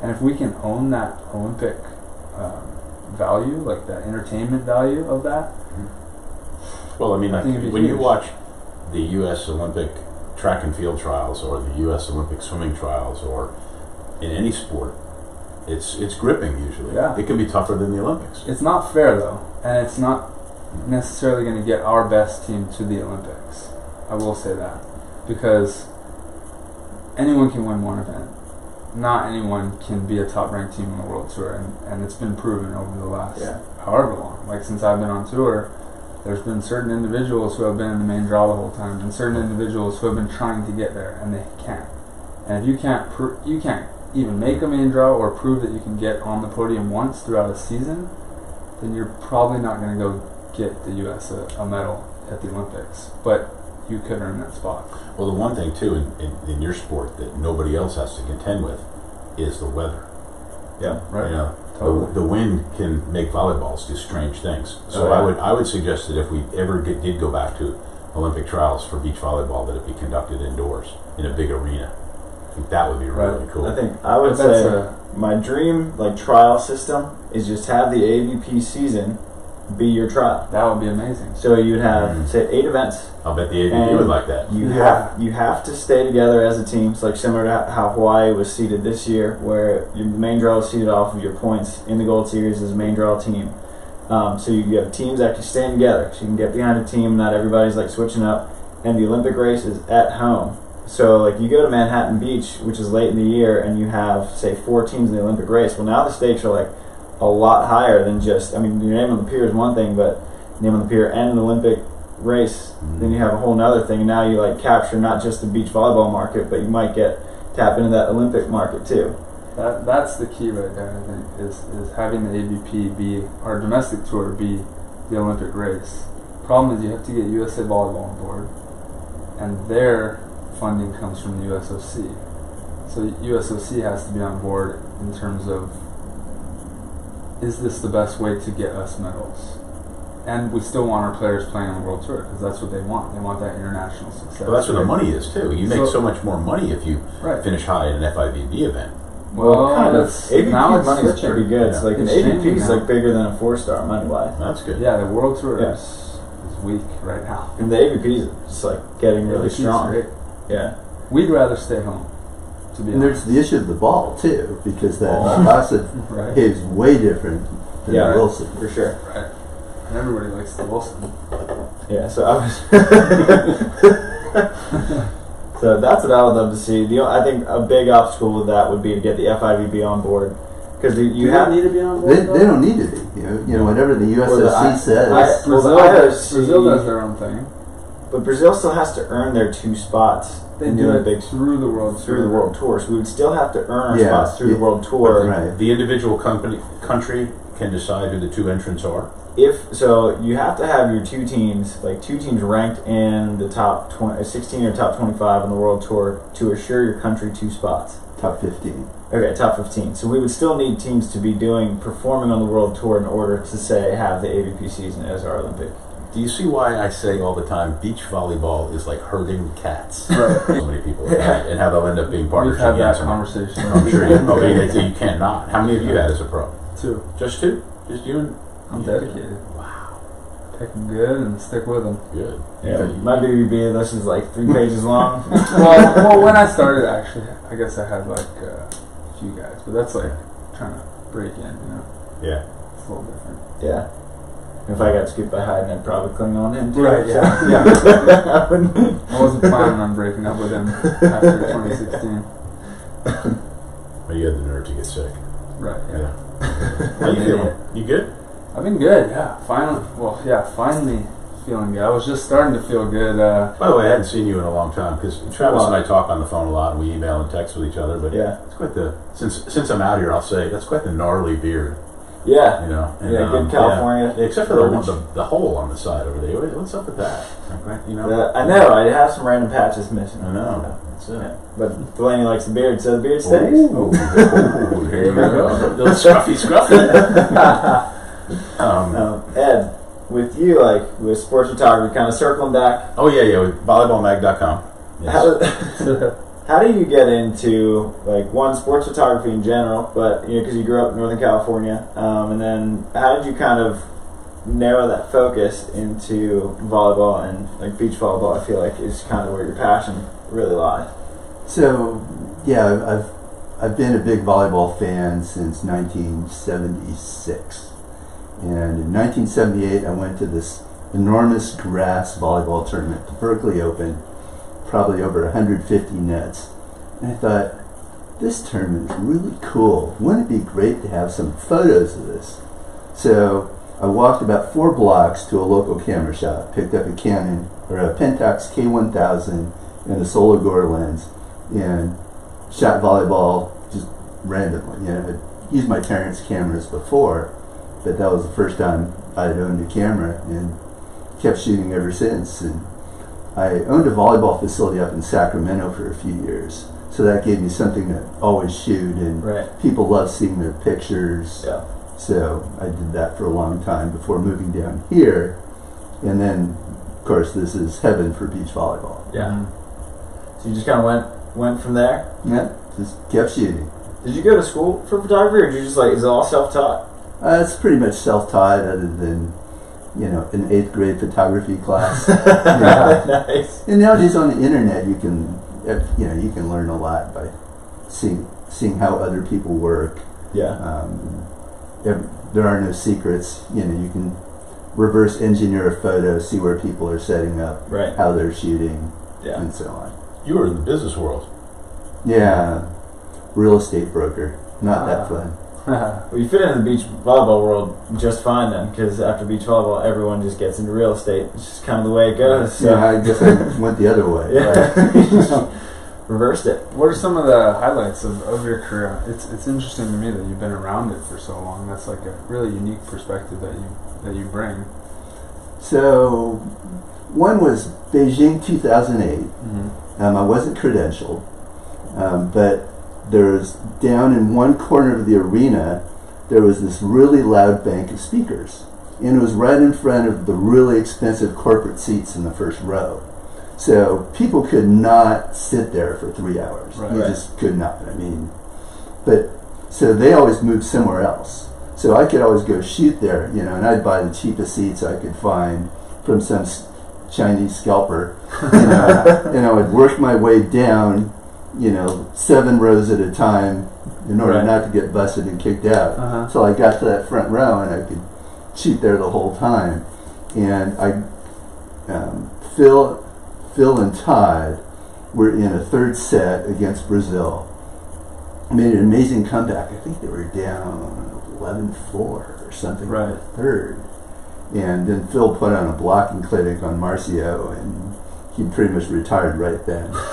And if we can own that Olympic um, value, like that entertainment value of that, Well, I mean, I like, think it'd when you watch the U.S. Olympic track and field trials or the U.S. Olympic swimming trials or in any sport, it's it's gripping usually. Yeah. It can be tougher than the Olympics. It's not fair though, and it's not necessarily going to get our best team to the Olympics. I will say that because anyone can win one event. Not anyone can be a top ranked team on the world tour, and, and it's been proven over the last Yeah. however long. Like since I've been on tour, there's been certain individuals who have been in the main draw the whole time, and certain individuals who have been trying to get there and they can't. And if you can't, you can't even make a main draw or prove that you can get on the podium once throughout a season, then you're probably not going to go get the U.S. a, a medal at the Olympics. But you could earn that spot. Well, the one thing too in, in, in your sport that nobody else has to contend with is the weather. Yeah. Right. You know, Totally. the, the wind can make volleyballs do strange things. So Oh, yeah. I would I would suggest that if we ever get, did go back to Olympic trials for beach volleyball, that it be conducted indoors in a big arena. I think that would be Right. really cool. I think I would But that's say a- my dream like trial system is just have the AVP season be your trial. That would be amazing. So you'd have Mhm. say eight events. I'll bet the AVP And would like that. You Yeah. have you have to stay together as a team. It's like similar to how Hawaii was seeded this year, where your main draw is seeded off of your points in the Gold Series as a main draw team. Um, so you have teams actually staying together. So you can get behind a team. Not everybody's like switching up. And the Olympic race is at home. So like you go to Manhattan Beach, which is late in the year, and you have say four teams in the Olympic race. Well, now the stakes are like a lot higher than just. I mean, your name on the pier is one thing, but name on the pier and an Olympic race, mm-hmm. then you have a whole nother thing. And now you like capture not just the beach volleyball market, but you might get tap into that Olympic market too. That that's the key right there. I think is is having the AVP be our domestic tour be the Olympic race. problem is you have to get USA Volleyball on board, and their funding comes from the USOC. So USOC has to be on board in terms of is this the best way to get us medals? And we still want our players playing on the World Tour because that's what they want. They want that international success. Well, that's where the money is too. You make So- so, much more money if you Right. finish high at an FIVB event. Well, kind of. it's- AVP now it's money's switching. pretty good. It's Yeah. like an It's AVP changing is like bigger than a four star money wise. That's good. Yeah, the World Tour Yeah. is, is weak right now. And the AVP is just like getting really AVP strong. great. Yeah. We'd rather stay home. To be And there's the issue of the ball too, because that Ball. (laughs) Casa (laughs) Right. is way different than Yeah, Wilson. For sure. Right. And everybody likes the Wilson. Yeah, so I was. (laughs) so that's what I would love to see. The I think a big obstacle with that would be to get the FIVB on board because you Do have they need to be on board? They, they don't need to be. You know, you know whatever the Well, USOC the I- says. I- Brazil, Well, the IOC Brazil does their own thing. But Brazil still has to earn their two spots. They do it big through the World through Tour. the World Tour. So we would still have to earn our Yeah, spots through the. World Tour. right. The individual company country can decide who the two entrants are. If so, you have to have your two teams, like two teams ranked in the top 20, uh, 16 or top 25 on the World Tour to assure your country two spots. Top 15. Okay, top 15. So we would still need teams to be doing performing on the World Tour in order to say have the AVP season as our Olympic. Do you see why I say all the time beach volleyball is like herding cats? Right. so many people, and, and how they'll end up being We've had that conversation. I'm sure you. Mean, it's- (laughs) you cannot. How many of you had as a pro? Two. Just two? Just you and I'm dedicated. Wow, Pick them good and stick with them. good. Yeah, Okay. my BBB list is like three (laughs) pages long. (laughs) well, well, when I started, actually, I guess I had like uh, a few guys, but that's like trying to break in. You know, Yeah. it's a little different. Yeah. If I got scooped by Hayden, I'd probably cling on him too. Right, yeah, so- yeah. (laughs) I I wasn't planning on breaking up with him after (laughs) 2016. But you had the nerve to get sick. Right. Yeah. Yeah. How you feeling? You good? I've been good. Yeah. Finally. Well, yeah. Finally feeling good. I was just starting to feel good. Uh, By the way, I hadn't seen you in a long time because Travis and I talk on the phone a lot, and we email and text with each other. But Yeah. it's quite the since since I'm out here, I'll say that's quite the gnarly beard. Yeah. You know, and, Yeah, good um, California yeah. except for the, one, the the hole on the side over there. What's up with that? You know, Uh, I know. I have some random patches missing. I know. That's it. Yeah. But Delaney likes the beard, so the beard stays. Ooh, ooh, here you go. (laughs) Little scruffy, scruffy. (laughs) um, Um, Ed, with you, like with sports photography, kind of circling back, oh yeah, yeah. With volleyballmag.com. Yes. (laughs) how, do you get into like one sports photography in general, but you know because you grew up in Northern California, um, and then how did you kind of narrow that focus into volleyball and like beach volleyball? I feel like is kind of where your passion really lies. So, yeah, I've I've been a big volleyball fan since 1976, and in 1978 I went to this enormous grass volleyball tournament, the Berkeley Open, probably over 150 nets, and I thought this tournament is really cool. Wouldn't it be great to have some photos of this? So I walked about four blocks to a local camera shop, picked up a Canon or a Pentax K1000 and a Soligor lens, and shot volleyball just randomly. You know, I'd used my parents' cameras before, but that was the first time I'd owned a camera and kept shooting ever since. And I owned a volleyball facility up in Sacramento for a few years, so that gave me something to always shoot, and Right. people love seeing their pictures. Yeah. So I did that for a long time before moving down here, and then, of course, this is heaven for beach volleyball. Yeah. So you just kind of went went from there. Yeah, just kept shooting. Did you go to school for photography, or did you just like is it all self taught? Uh, it's pretty much self-taught, other than you know an eighth grade photography class. (laughs) nice. and nowadays on the internet, you can uh, you know you can learn a lot by seeing seeing how other people work. Yeah. Um, there, there are no secrets. You know, you can reverse engineer a photo, see where people are setting up, Right. how they're shooting, Yeah. and so on. You were in the business world. Yeah, real estate broker, not Ah. that fun. (laughs) Well, you fit into the beach volleyball world just fine then, because after beach volleyball, everyone just gets into real estate. It's just kind of the way it goes. So. Yeah, I guess (laughs) I went the other way. Yeah. (laughs) Reversed it. What are some of the highlights of, of your career? It's it's interesting to me that you've been around it for so long. That's like a really unique perspective that you that you bring. So one was Beijing 2008. Mm-hmm. Um, I wasn't credentialed, um, but there's down in one corner of the arena, there was this really loud bank of speakers, and it was right in front of the really expensive corporate seats in the first row. So people could not sit there for three hours. Right. you Right. just could not. I mean, but so they always moved somewhere else. So I could always go shoot there, you know, and I'd buy the cheapest seats I could find from some Chinese scalper, you know, (laughs) and I would work my way down, you know, seven rows at a time in order Right. not to get busted and kicked out. Uh-huh. So I got to that front row and I could cheat there the whole time. And I, um, Phil, Phil and Todd were in a third set against Brazil. Made an amazing comeback. I think they were down 11-4 or something. in Right. the Third. And then Phil put on a blocking clinic on Marcio, and he pretty much retired right then. (laughs) (laughs)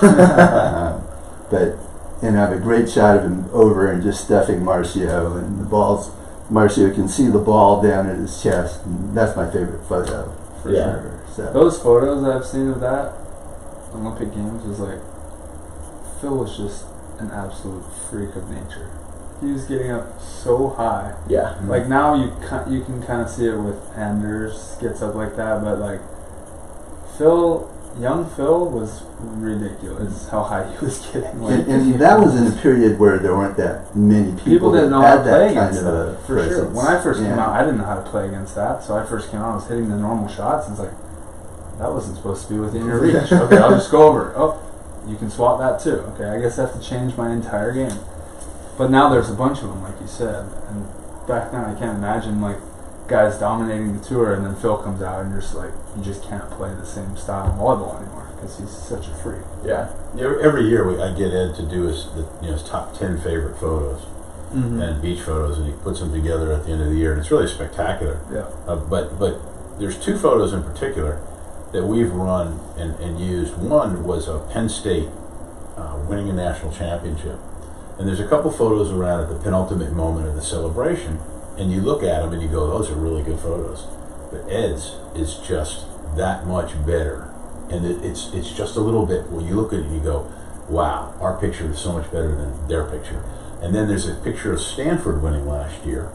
but and I have a great shot of him over and just stuffing Marcio, and the balls. Marcio can see the ball down at his chest, and that's my favorite photo for Yeah. sure. So Those photos I've seen of that Olympic Games was like Phil was just an absolute freak of nature. He was getting up so high. Yeah. Like now you can you can kind of see it with Anders gets up like that, but like Phil, young Phil was ridiculous how high he was getting. Like, and, and that was in a period where there weren't that many people, people didn't that know how had to that play kind against of that for sure. When I first came out, I didn't know how to play against that, so I first came out, I was hitting the normal shots, and it's like that wasn't supposed to be within your reach. (laughs) okay, I'll just go over. Oh, you can swap that too. Okay, I guess I have to change my entire game. But now there's a bunch of them, like you said, and back then I can't imagine like guys dominating the tour, and then Phil comes out and you're just like you just can't play the same style of volleyball anymore because he's such a freak. Yeah. Every year, we, I get Ed to do his, the, you know, his top ten favorite photos Mm-hmm. and beach photos, and he puts them together at the end of the year, and it's really spectacular. Yeah. Uh, but but there's two photos in particular that we've run and, and used. One was a Penn State uh, winning a national championship, and there's a couple photos around at the penultimate moment of the celebration, and you look at them and you go, those are really good photos. But Ed's is just that much better, and it, it's it's just a little bit. When you look at it, you go, wow, our picture is so much better than their picture. And then there's a picture of Stanford winning last year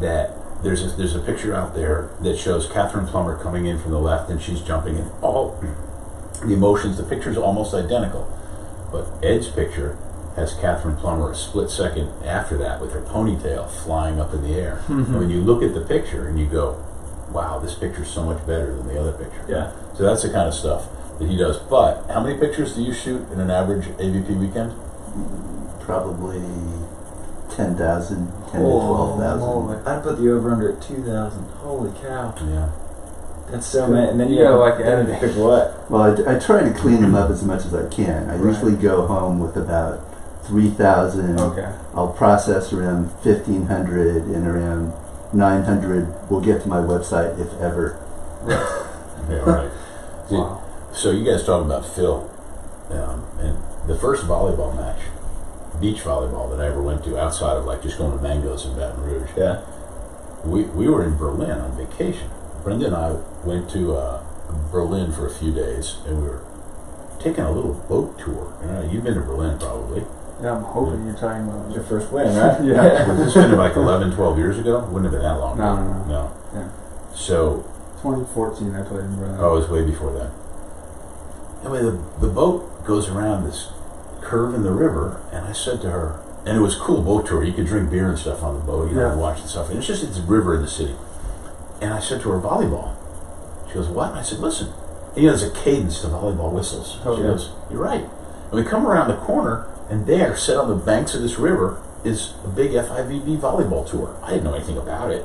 that there's a, there's a picture out there that shows Kathryn Plummer coming in from the left and she's jumping and all the emotions. The picture's almost identical, but Ed's picture has Kathryn Plummer a split second after that with her ponytail flying up in the air. And when you look at the picture and you go, "Wow, this picture's so much better than the other picture." Yeah. So that's the kind of stuff that he does. But how many pictures do you shoot in an average AVP weekend? probably 10,000, 10 to Oh, 12,000. I'd put the over under at 2,000. Holy cow. Yeah. That's so many. And then You you, gotta gotta like (laughs) then editing. pick what? Well, I, I try to clean them up as much as I can. I Right. usually go home with about 3,000. Okay. I'll process around 1,500 and around 900 will get to my website if ever. Yeah, right. (laughs) See, Wow. So you guys talking about Phil, um, and the first volleyball match, beach volleyball that I ever went to, outside of like just going to Mangoes in Baton Rouge. Yeah. We we were in Berlin on vacation. Brenda and I went to uh, Berlin for a few days, and we were taking a little boat tour. You've been to Berlin probably. Yeah, I'm hoping you're talking It was about your first win, (laughs) right? Yeah. Was this been like 11, 12 years ago? Wouldn't have been that long. No, ago. no, no. no. Yeah. So 2014. I played in Berlin. Oh, it was way before that. Anyway, the, the boat goes around this curve in the river, and I said to her, and it was cool boat tour. You could drink beer and stuff on the boat, you know, Yeah. and watch the stuff. And it's just it's a river in the city. And I said to her, volleyball. She goes, what? And I said, listen. And, you know, there's a cadence to volleyball whistles. Oh, she yeah. goes, you're right. And we come around the corner, and there, set on the banks of this river, is a big FIVB volleyball tour. I didn't know anything about it.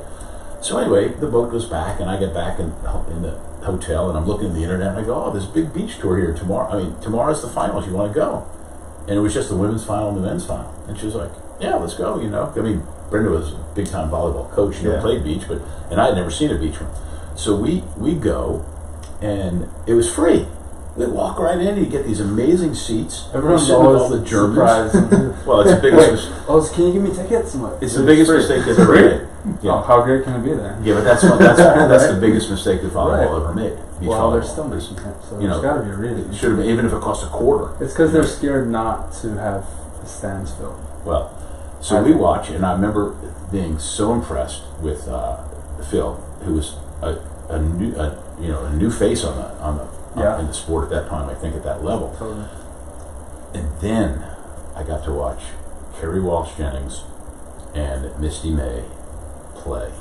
So anyway, the boat goes back, and I get back in, in the hotel, and I'm looking at the internet, and I go, "Oh, there's a big beach tour here tomorrow. I mean, tomorrow's the finals. If you want to go?" And it was just the women's final and the men's final, and she was like, "Yeah, let's go." You know, I mean, Brenda was a big time volleyball coach. She never Yeah. played beach, but and I had never seen a beach one. So we we go, and it was free. We walk right in, you get these amazing seats. Everyone's We're sitting with always all the Germans. surprised. (laughs) Well, it's the biggest. oh, so can you give me tickets? I'm like, It's the biggest free. mistake they've ever made. Yeah. Oh, how great can it be there? Yeah, but that's what, that's (laughs) that's the biggest mistake that volleyball Right. ever made. Beach well, volleyball. they're still making it, so You there's know, got to be a reason. It should have been, even if it cost a quarter. It's because they're scared not to have the stands filled. Well, so I we think- watch, and I remember being so impressed with uh, Phil, who was a, a new, a, you know, a new face on the on the Um, yeah. on, in the sport at that time. I think at that level, Totally. and then I got to watch Kerry Walsh Jennings and Misty May play,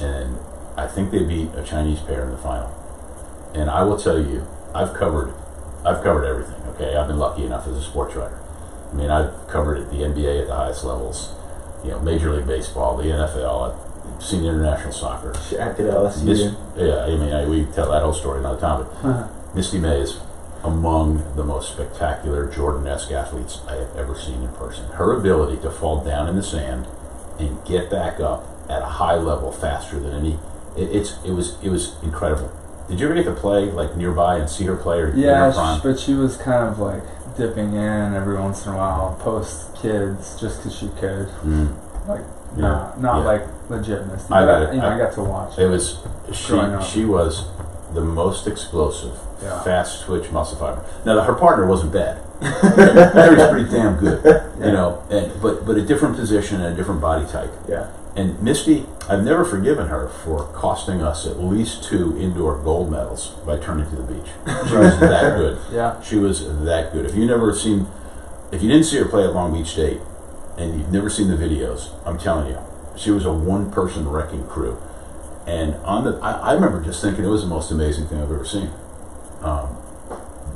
and I think they beat a Chinese pair in the final. And I will tell you, I've covered, I've covered everything. Okay, I've been lucky enough as a sports writer. I mean, I've covered the NBA at the highest levels, you know, Major League Baseball, the NFL, seen international soccer. She acted LSU. Miss, yeah, I mean, I, we tell that whole story another time. But Misty May is among the most spectacular Jordan-esque athletes I have ever seen in person. Her ability to fall down in the sand and get back up at a high level faster than any, it, it's it was it was incredible. Did you ever get to play like nearby and see her play or Yeah, her but she was kind of like dipping in every once in a while, post kids, just because she could. Mm. Like, Yeah, not, not yeah. like legit I got it. you know, I- I, got to watch It was she she was the most explosive, Yeah. fast twitch muscle fiber. Now her partner wasn't bad. (laughs) Kerry's pretty damn good, you know, and but but a different position and a different body type. Yeah. And Misty, I've never forgiven her for costing us at least two indoor gold medals by turning to the beach. She was that (laughs) good. Yeah. She was that good. If you never seen, if you didn't see her play at Long Beach State, and you've never seen the videos, I'm telling you, she was a one-person wrecking crew. And on the, I, I remember just thinking it was the most amazing thing I've ever seen, um,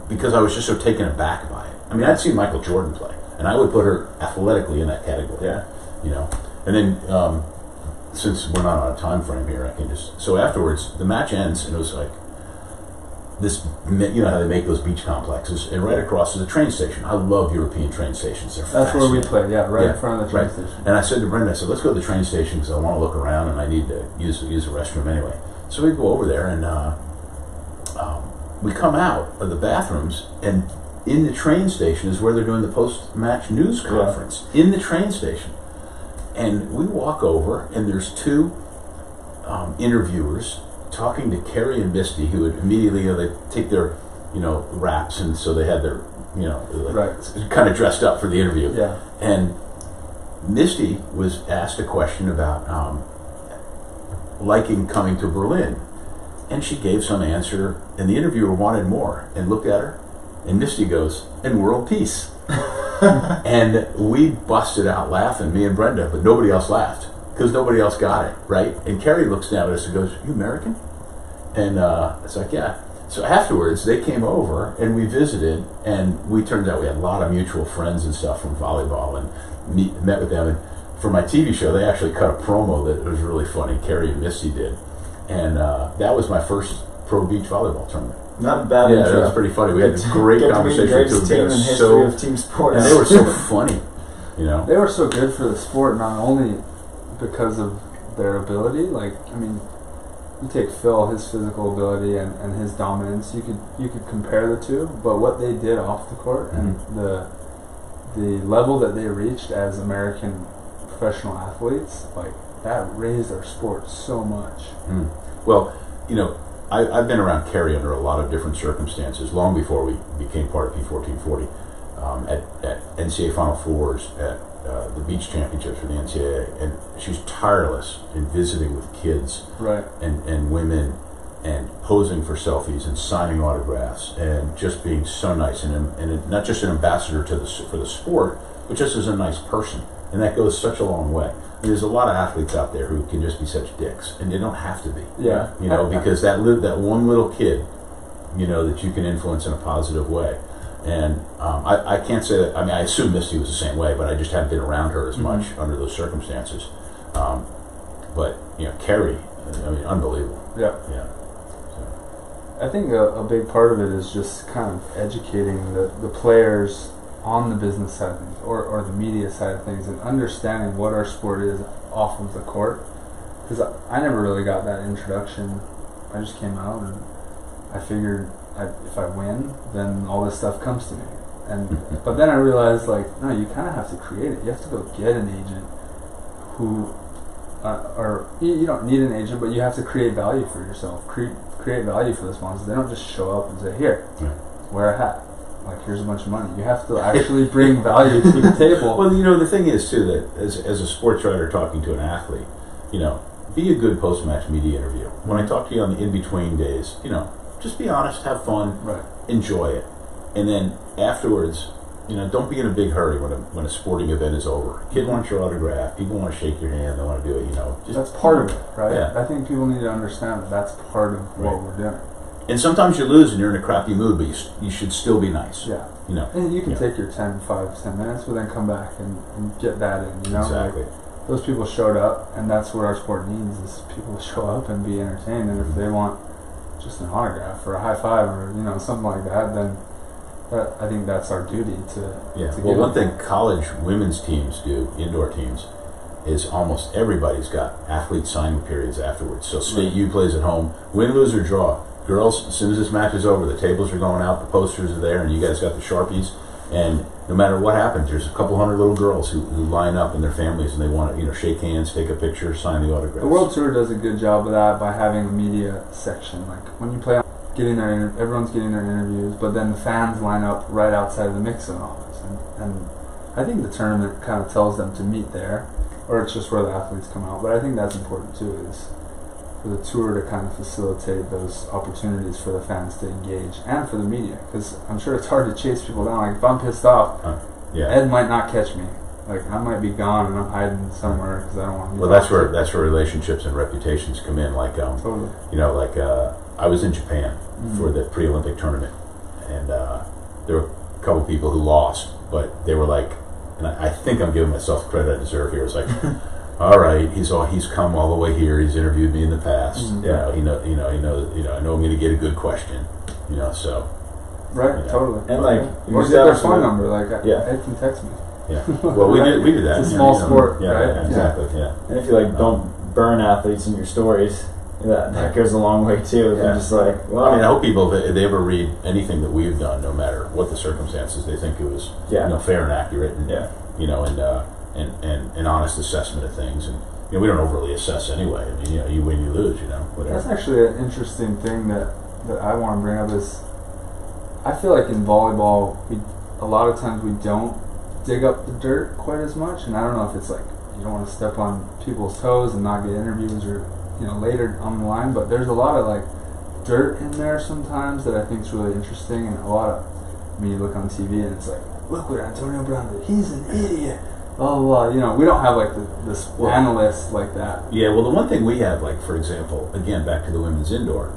because I was just so taken aback by it. I mean, I'd seen Michael Jordan play, and I would put her athletically in that category. Yeah. You know, and then um, since we're not on a time frame here, I can just so afterwards the match ends, and it was like this. You know how they make those beach complexes, and right across is a train station. I love European train stations. They're That's where we played, yeah, right Yeah, in front of the train right. station. And I said to Brenda, I said, let's go to the train station because I want to look around and I need to use use the restroom anyway. So we go over there and uh, um, we come out of the bathrooms and in the train station is where they're doing the post-match news conference in the train station. And we walk over and there's two um, interviewers talking to Kerry and Misty who would immediately, you know, they take their, you know, wraps and so they had their, you know, Right. kind of dressed up for the interview. Yeah. And Misty was asked a question about um, liking coming to Berlin. And she gave some answer, and the interviewer wanted more and looked at her. And Misty goes, and world peace. (laughs) and we busted out laughing, me and Brenda, but nobody else laughed because nobody else got it, right? And Kerry looks down at us and goes, You American? And uh, it's like, Yeah. So afterwards, they came over and we visited, and we turned out we had a lot of mutual friends and stuff from volleyball and meet, met with them. And for my TV show, they actually cut a promo that was really funny. Kerry and Misty did. And uh, that was my first pro beach volleyball tournament. Not a bad yeah, intro. that was pretty funny. We had this great Get to meet the conversation. greatest with team them. in They history so- of team sports. and they were so (laughs) funny, you know. They were so good for the sport, not only because of their ability. Like, I mean, you take Phil, his physical ability and, and his dominance. You could you could compare the two, but what they did off the court and the the level that they reached as American professional athletes, like that raised our sport so much. Mm. Well, you know, I, I've been around Kerry under a lot of different circumstances, long before we became part of P1440, um, at, at NCAA Final Fours, at uh, the beach championships for the NCAA, and she's tireless in visiting with kids Right. and, and women and posing for selfies and signing autographs and just being so nice and, and not just an ambassador to the, for the sport, but just as a nice person. And that goes such a long way. I mean, there's a lot of athletes out there who can just be such dicks, and they don't have to be. Yeah. You know, because that li- that one little kid, you know, that you can influence in a positive way. And um, I, I can't say that. I mean, I assume Misty was the same way, but I just haven't been around her as much under those circumstances. Um, but you know, Kerry, I mean, unbelievable. Yeah. Yeah. I think a, a big part of it is just kind of educating the, the players on the business side of things or, or the media side of things and understanding what our sport is off of the court. Because I, I never really got that introduction. I just came out and I figured I, if I win, then all this stuff comes to me. And but then I realized like no, you kind of have to create it. You have to go get an agent who uh, or you, you don't need an agent, but you have to create value for yourself. Create create value for the sponsors. They don't just show up and say, "Here, wear a hat." Like here's a bunch of money. You have to actually bring value to the table. (laughs) Well, you know, the thing is too that as, as a sports writer talking to an athlete, you know, be a good post match media interview. When I talk to you on the in between days, you know, just be honest, have fun, right. enjoy it, and then afterwards, you know, don't be in a big hurry when a when a sporting event is over. Kid mm-hmm. wants your autograph. People want to shake your hand. They want to do it. You know, just That's part of it, right? Yeah. I think people need to understand that that's part of what Right. we're doing. And sometimes you lose and you're in a crappy mood, but you, you should still be nice. Yeah. You know. And you can take your 10, 5, 10 minutes, but then come back and, and get that in, you know? Exactly. Like, those people showed up, and that's what our sport needs is people to show up and be entertained. And if mm-hmm. they want just an autograph or a high five or, you know, something like that, then that, I think that's our duty to, Yeah. to Well, one thing college women's teams do, indoor teams, is almost everybody's got athlete signing periods afterwards. So State Right. U plays at home, win, lose, or draw. Girls, as soon as this match is over, the tables are going out, the posters are there, and you guys got the sharpies. And no matter what happens, there's a couple hundred little girls who, who line up and their families, and they want to, you know, shake hands, take a picture, sign the autograph. The World Tour does a good job of that by having a media section. Like when you play, getting their everyone's getting their interviews, but then the fans line up right outside of the mix zone office, and, and I think the tournament kind of tells them to meet there, or it's just where the athletes come out. But I think that's important too, is for the tour to kind of facilitate those opportunities for the fans to engage and for the media, because I'm sure it's hard to chase people down. Like if I'm pissed off, yeah. Ed might not catch me. Like I might be gone and I'm hiding somewhere because I don't want to. Well, that's where that's where relationships and reputations come in. Like, um, totally. you know, like uh, I was in Japan Mm. for the pre-Olympic tournament, and uh, there were a couple people who lost, but they were like, and I, I think I'm giving myself the credit I deserve here. It's like, (laughs) all right, he's all he's come all the way here. He's interviewed me in the past. Mm. You know, he know, you know, you know, I know I'm going to get a good question. You know, so Right, Yeah. totally. And like, you or just get their phone number. Like, Yeah. Ed can text me. yeah. (laughs) Well, we did we did that. It's a small know, sport, yeah, right? Yeah, exactly. Yeah. And if you like don't burn athletes in your stories, that that goes a long way too. Yeah. you're just like, well, I mean, I hope people, if they ever read anything that we've done, no matter what the circumstances, they think it was Yeah. you know, fair and accurate, and yeah, you know, and, uh, and and an honest assessment of things. And you know, we don't overly assess anyway. I mean, you know, you win, you lose. You know, whatever. That's actually an interesting thing that, that I want to bring up is I feel like in volleyball, we a lot of times we don't dig up the dirt quite as much, and I don't know if it's like you don't want to step on people's toes and not get interviews or you know later on the line, but there's a lot of like dirt in there sometimes that I think is really interesting, and a lot of I mean you look on TV and it's like look what Antonio Brown did, he's an idiot. Blah, blah. You know, we don't have like the, this Well- analyst like that. Yeah. Well, the one thing we have, like for example, again back to the women's indoor,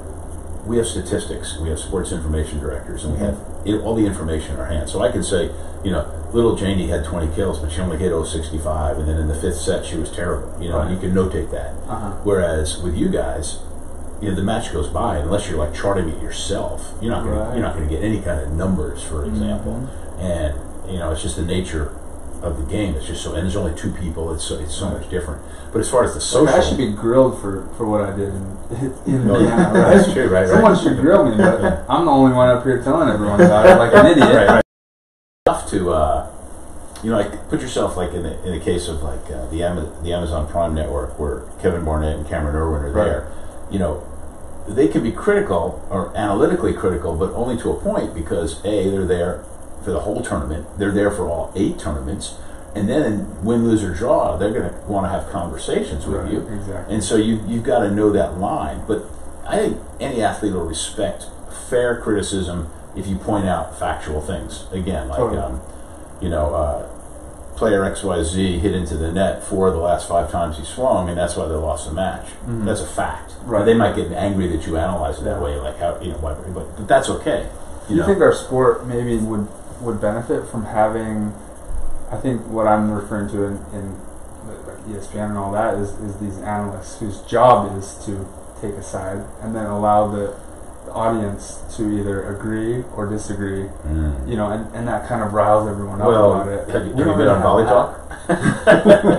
we have statistics, we have sports information directors, and we have all the information in our hands. So I can say, you know, little Janie had 20 kills, but she only hit 065, and then in the fifth set she was terrible. You know, and you can notate that. Uh-huh. Whereas with you guys, you know, the match goes by unless you're like charting it yourself. You're not gonna, Right. you're not going to get any kind of numbers, for example. And you know, it's just the nature of the game. It's just so, and there's only two people. It's so, it's so much different. But as far as the social, I should be grilled for, for what I did in, in No, Indiana. (laughs) that's true, right? Someone right. should grill me, but (laughs) I'm the only one up here telling everyone about it like an idiot. right, right. Tough to, uh, you know, like put yourself like in the in the case of like uh, the Ama- the Amazon Prime network where Kevin Barnett and Camryn Irwin are Right. there. You know, they can be critical or analytically critical, but only to a point because a they're there for the whole tournament. They're there for all eight tournaments, and then win, lose or draw, they're going to want to have conversations with Right, you. exactly. And so you you've got to know that line. But I think any athlete will respect fair criticism if you point out factual things. Again, like Totally. um, you know, uh, player X Y Z hit into the net four of the last five times he swung, and that's why they lost the match. Mhm. That's a fact. Right. They might get angry that you analyze it that way, like how you know, why, but, but that's okay. Do you know? think our sport maybe would would benefit from having? I think what I'm referring to in, in like ESPN and all that is, is these analysts whose job is to take a side and then allow the, the audience to either agree or disagree. Mm. You know, and, and that kind of riles everyone up Well, about it. have you, have you been on Volley Talk? (laughs)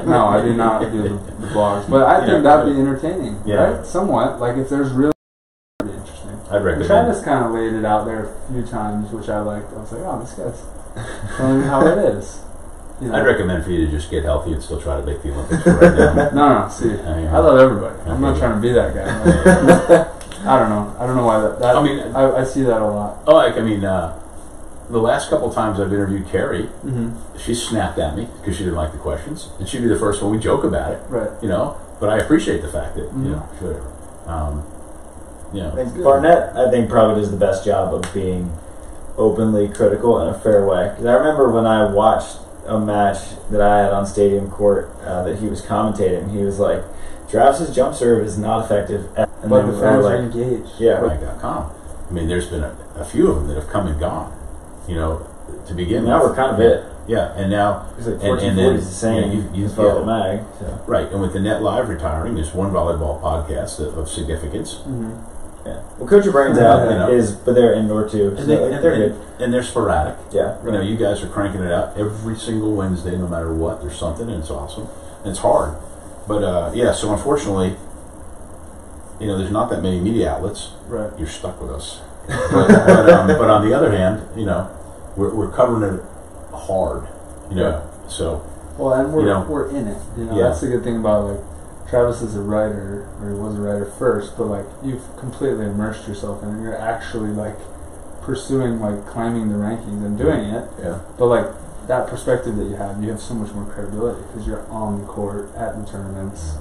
no, I do not do the, the blogs, but I Yeah. think that'd be entertaining, Yeah. right? Somewhat. Like if there's really that'd be interesting. I'd recommend. Travis kind of laid it out there a few times, which I liked. I was like, oh, this guy's telling me how it is. you know, I'd recommend for you to just get healthy and still try to make the Olympics right now. (laughs) no, no. See, I mean, I love everybody. I'm not trying to be that guy. (laughs) I don't know. I don't know why that. that I mean- I, I see that a lot. Oh, like I mean, uh, the last couple times I've interviewed Kerry, Mm-hmm. she snapped at me because she didn't like the questions, and she'd be the first one we joke about it, Right. you know. But I appreciate the fact that Mhm. you know, whatever. Um, you know, I think Barnett, I think, probably does the best job of being openly critical in a fair way. Because I remember when I watched a match that I had on Stadium Court uh, that he was commentating, he was like, Travis's jump serve is not effective. And But the fans were are like, engaged. yeah, Rank.com. I mean, there's been a, a few of them that have come and gone, you know, to begin now with. we're kind of it. Yeah, and now, It's like And- 1440 and then, the same yeah, you- you- as Velvet yeah. Mag. So. right, and with the Net Live retiring, there's one volleyball podcast of, of significance. Mm-hmm. Yeah. Well, Coach Your Brains Out You know. is, but they're indoor too. So And, they, like, and, they're and, good. and they're sporadic. Yeah. You know, you guys are cranking it out every single Wednesday, no matter what. There's something, and it's awesome. And it's hard. But uh, yeah, so unfortunately, you know, there's not that many media outlets. Right. You're stuck with us. but, but, um, but on the other hand, you know, we're, we're covering it hard. You know, so Well, and we're You know. we're in it. You know, Yeah. that's the good thing about like Travis is a writer, or he was a writer first, but like you've completely immersed yourself in it. You're actually like pursuing like climbing the rankings and doing it. Yeah. But like that perspective that you have, you have so much more credibility because you're on the court at the tournaments.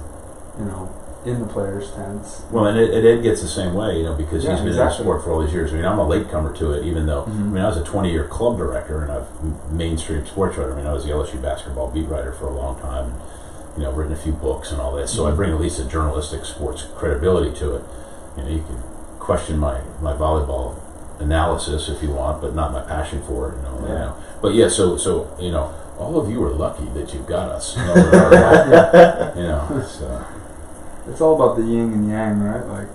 You know, in the players' tents. well, and Ed, Ed gets the same way, you know, because Yeah, he's been in exactly. the sport for all these years. I mean, I'm a latecomer to it, even though I Mhm. mean I was a 20 year club director and I've mainstream sports writer. I mean, I was the LSU basketball beat writer for a long time. And, you know, written a few books and all this, so I bring at least a journalistic sports credibility to it. You know, you can question my, my volleyball analysis if you want, but not my passion for it. You know, you Yeah. know. But yeah, so so you know, all of you are lucky that you've got us. (laughs) You know, you know, so. It's all about the yin and yang, right? Like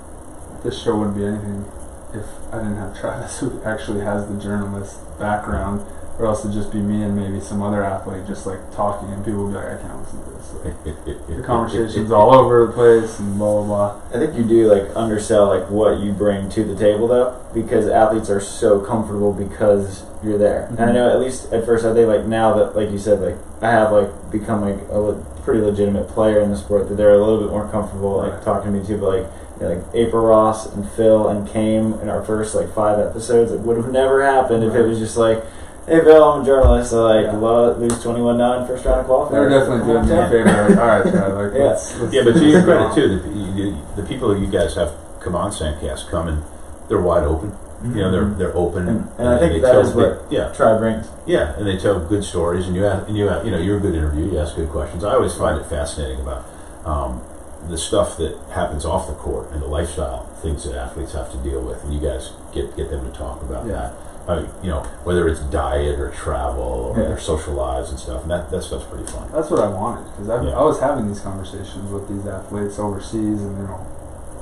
this show wouldn't be anything if I didn't have Travis, who actually has the journalist background, or else it'd just be me and maybe some other athlete just like talking, and people would be like, I can't listen to this. Like, (laughs) the conversation's all over the place and blah blah blah. I think you do like undersell like what you bring to the table though, because athletes are so comfortable because you're there. And I Mhm. know at least at first I think like now that like you said like I have like become like a le- pretty legitimate player in the sport that they're a little bit more comfortable like Right. talking to me too. But like like April Ross and Phil and Kame in our first like five episodes, it would have never happened if it was just like. Hey Phil, I'm a journalist. I like Yeah. lo- lose 21-9 first round of qualifying. They're definitely doing me a favor. Like, all right, Chad. Like, Yeah. (laughs) let's, let's Yeah, but to let's your credit too, the, you, the people you guys have come on Sandcast come and they're wide open. You know, they're they're open, And- and I think they that tell is what- big- yeah, Tri brings. yeah, and they tell good stories, and you ask, and you ask, you know you're a good interview. You ask good questions. I always find it fascinating about um, the stuff that happens off the court and the lifestyle things that athletes have to deal with, and you guys get get them to talk about Yeah. that. I mean, you know, whether it's diet or travel or Yeah. their social lives and stuff, and that that stuff's pretty fun. That's what I wanted because I, Yeah. I was having these conversations with these athletes overseas, and you know,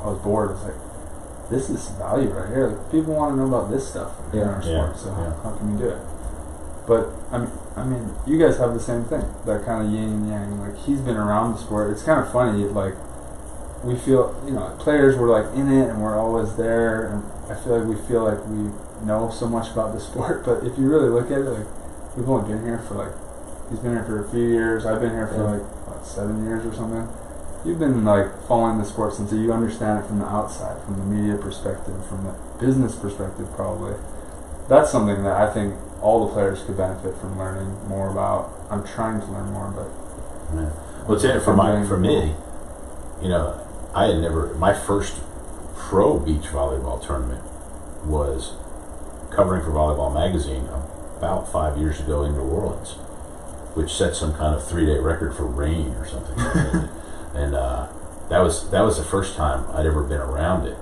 I was bored. I was like, "This is value right here. Like, people want to know about this stuff in Yeah. our sport. So Yeah. how can we do it?" But I mean, I mean, you guys have the same thing. That kind of yin and yang. Like he's been around the sport. It's kind of funny. Like we feel, you know, players were like in it, and we're always there, and I feel like we feel like we know so much about the (laughs) sport. But if you really look at it, like we've only been here for like he's been here for a few years. I've been here for Yeah. like what, seven years or something. You've been like following the sport since you understand it from the outside, from the media perspective, from the business perspective, probably. That's something that I think all the players could benefit from learning more about. I'm trying to learn more, but Yeah. Well, it's it for my for me. You know, I had never my first pro beach volleyball tournament was covering for Volleyball Magazine about five years ago in New Orleans, which set some kind of three day record for rain or something. and (laughs) and uh, that was that was the first time I'd ever been around it,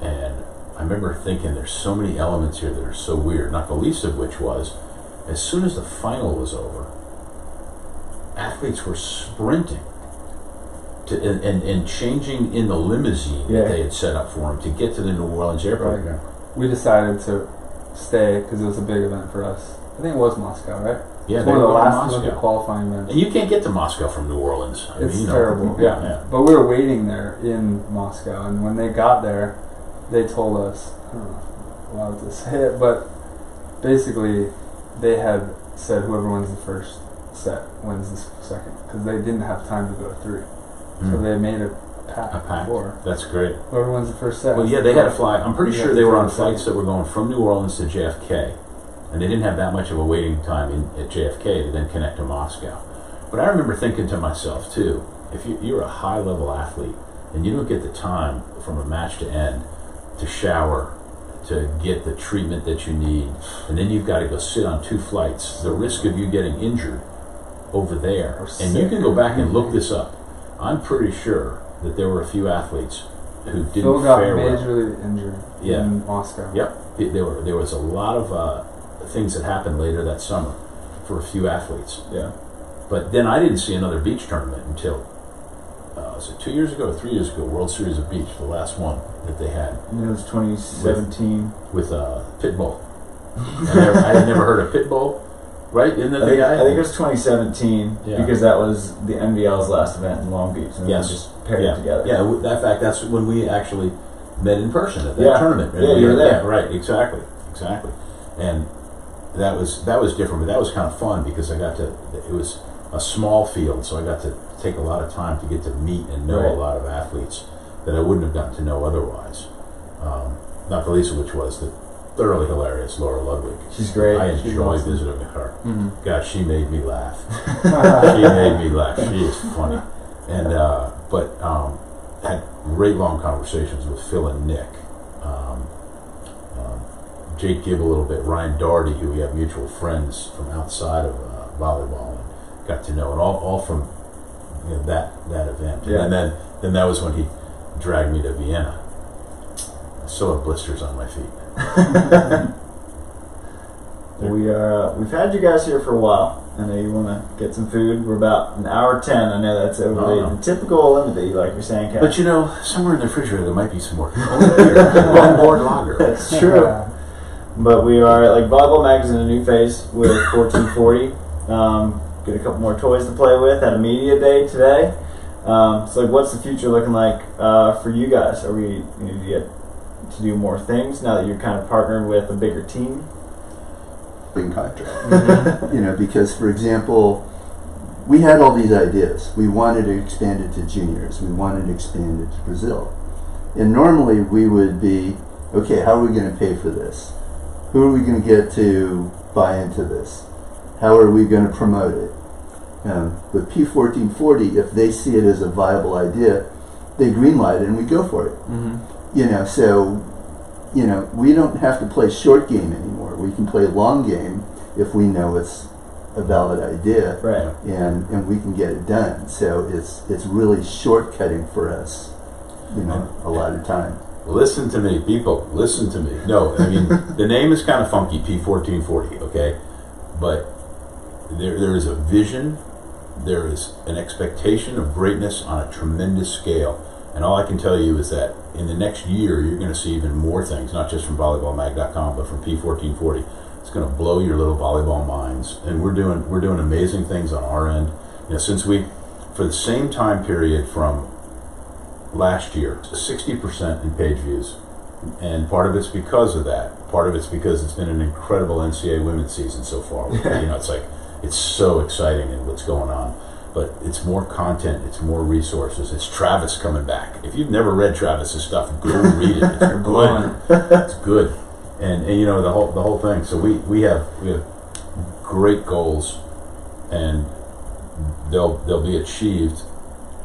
and I remember thinking, "There's so many elements here that are so weird." Not the least of which was, as soon as the final was over, athletes were sprinting to and, and, and changing in the limousine Yeah. that they had set up for him to get to the New Orleans airport. Right. we decided to stay because it was a big event for us. I think it was Moscow, right? Yeah, it's they one of the to last Olympic qualifying events. And you can't get to Moscow from New Orleans. I It's mean, you know. terrible, (laughs) yeah. Yeah. But we were waiting there in Moscow, and when they got there, they told us, I don't know if I'm allowed to (laughs) say it, but basically they had said whoever wins the first set wins the second because they didn't have time to go three, so Mm. they made a pact, A pact. before. That's great. Whoever wins the first set. Well, yeah, they had to fly. I'm pretty sure they were on flights that were going from New Orleans to JFK, and they didn't have that much of a waiting time in, at JFK to then connect to Moscow. But I remember thinking to myself too, if you, you're a high level athlete and you don't get the time from a match to end to shower, to get the treatment that you need, and then you've got to go sit on two flights, the risk of you getting injured over there, Or and you sick. can go back and look this up. I'm pretty sure that there were a few athletes who didn't Phil got fare well. majorly injured Yeah. in Moscow. Yep, it, there were there was a lot of uh, things that happened later that summer for a few athletes. Yeah. But then I didn't see another beach tournament until uh, was it two years ago or three years ago? World Series of Beach, the last one that they had And it was 2017. with uh, Pitbull. I, never, I had never heard of Pitbull, right? Isn't that I think. I think it was 2017 Yeah. because that was the NVL's last event in Long Beach. And Yes. they just paired yeah, together. yeah. That fact, that's when we actually met in person at that Yeah. tournament. Yeah, you were there. Yeah, right. Exactly, exactly. And that was that was different, but that was kind of fun because I got to. It was a small field, so I got to take a lot of time to get to meet and know Right. a lot of athletes that I wouldn't have gotten to know otherwise. Um, not the least of which was the thoroughly hilarious Laura Ludwig. She's great. I She's enjoy awesome. visiting with her. hmm God, she made me laugh. (laughs) she made me laugh. She is funny. And uh, but um, had great long conversations with Phil and Nick, um, um, Jake Gibb a little bit, Ryan Doherty, who we have mutual friends from outside of uh, volleyball, and got to know, and all, all from you know, that that event. Yeah. And then then that was when he dragged me to Vienna. I still have blisters on my feet. (laughs) We are. Uh, we've had you guys here for a while. I know you want to get some food. We're about an hour ten. I know that's over Oh, the, the typical limit that you like. You're saying, Kat. But you know, somewhere in the refrigerator there might be some more (laughs) Longboard Lager. That's true. But we are like Volleyball Magazine, a new face with 1440. Um, get a couple more toys to play with. Had a media day today. Um, so like, what's the future looking like uh, for you guys? Are we you know, do you get to do more things now that you're kind of partnered with a bigger team? in contract. (laughs) you know, because for example, we had all these ideas. We wanted to expand it to juniors. We wanted to expand it to Brazil. And normally we would be, okay, how are we going to pay for this? Who are we going to get to buy into this? How are we going to promote it? Um, with P1440, if they see it as a viable idea, they greenlight it and we go for it hmm you know, so you know, we don't have to play short game anymore. We can play long game if we know it's a valid idea, Right. and and we can get it done. So it's it's really shortcutting for us, you know, a lot of time. Listen to me, people. Listen to me. No, I mean (laughs) the name is kind of funky, P fourteen forty. Okay, but there there is a vision, there is an expectation of greatness on a tremendous scale, and all I can tell you is that in the next year you're going to see even more things, not just from volleyballmag.com, but from P fourteen forty. It's going to blow your little volleyball minds, and we're doing we're doing amazing things on our end. You know, since we for the same time period from last year, 60% in page views. And part of it's because of that. Part of it's because it's been an incredible NCAA women's season so far. (laughs) you know, it's like, it's so exciting and what's going on. But it's more content, it's more resources. It's Travis coming back. If you've never read Travis's stuff, go (laughs) read it. It's good. it's good. And, and you know the whole the whole thing. So we, we have we have great goals and they'll they'll be achieved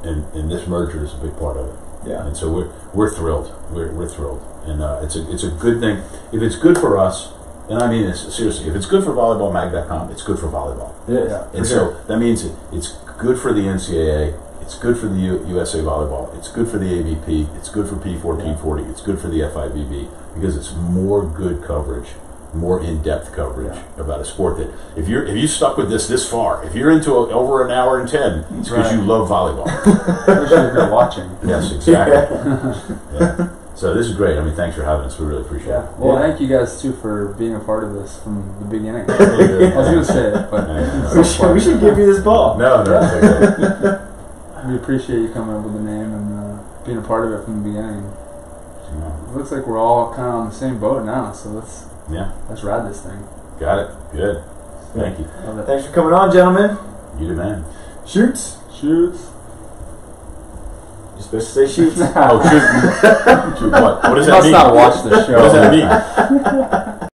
and, and this merger is a big part of it. Yeah. And so we're we're thrilled. We're, we're thrilled, and uh, it's a it's a good thing. If it's good for us, and I mean this seriously, if it's good for volleyballmag.com, it's good for volleyball. Yeah. for And sure. so that means it, it's good for the NCAA. It's good for the U- USA Volleyball. It's good for the AVP. It's good for P1440. It's good for the FIVB because it's more good coverage, more in-depth coverage about a sport that if you're if you stuck with this this far, if you're into a, over an hour and ten, it's because Right. you love volleyball. (laughs) Especially if you're watching. yes, exactly. (laughs) yeah. So this is great. I mean, thanks for having us. We really appreciate Yeah. it. Well, Yeah. thank you guys too for being a part of this from the beginning. (laughs) I was gonna say it, but we, should, we should give you this ball. No, no, it's okay. (laughs) we appreciate you coming up with the name and uh, being a part of it from the beginning. Yeah. It looks like we're all kind of on the same boat now, so let's Yeah, let's ride this thing. got it. Good. Thank you. Thanks for coming on, gentlemen. You the man. Shoots. Shoots. You're supposed to say shoots. (laughs) Oh, shoot. (laughs) shoot what? What does You that must mean? not watch the show. What does that mean? (laughs)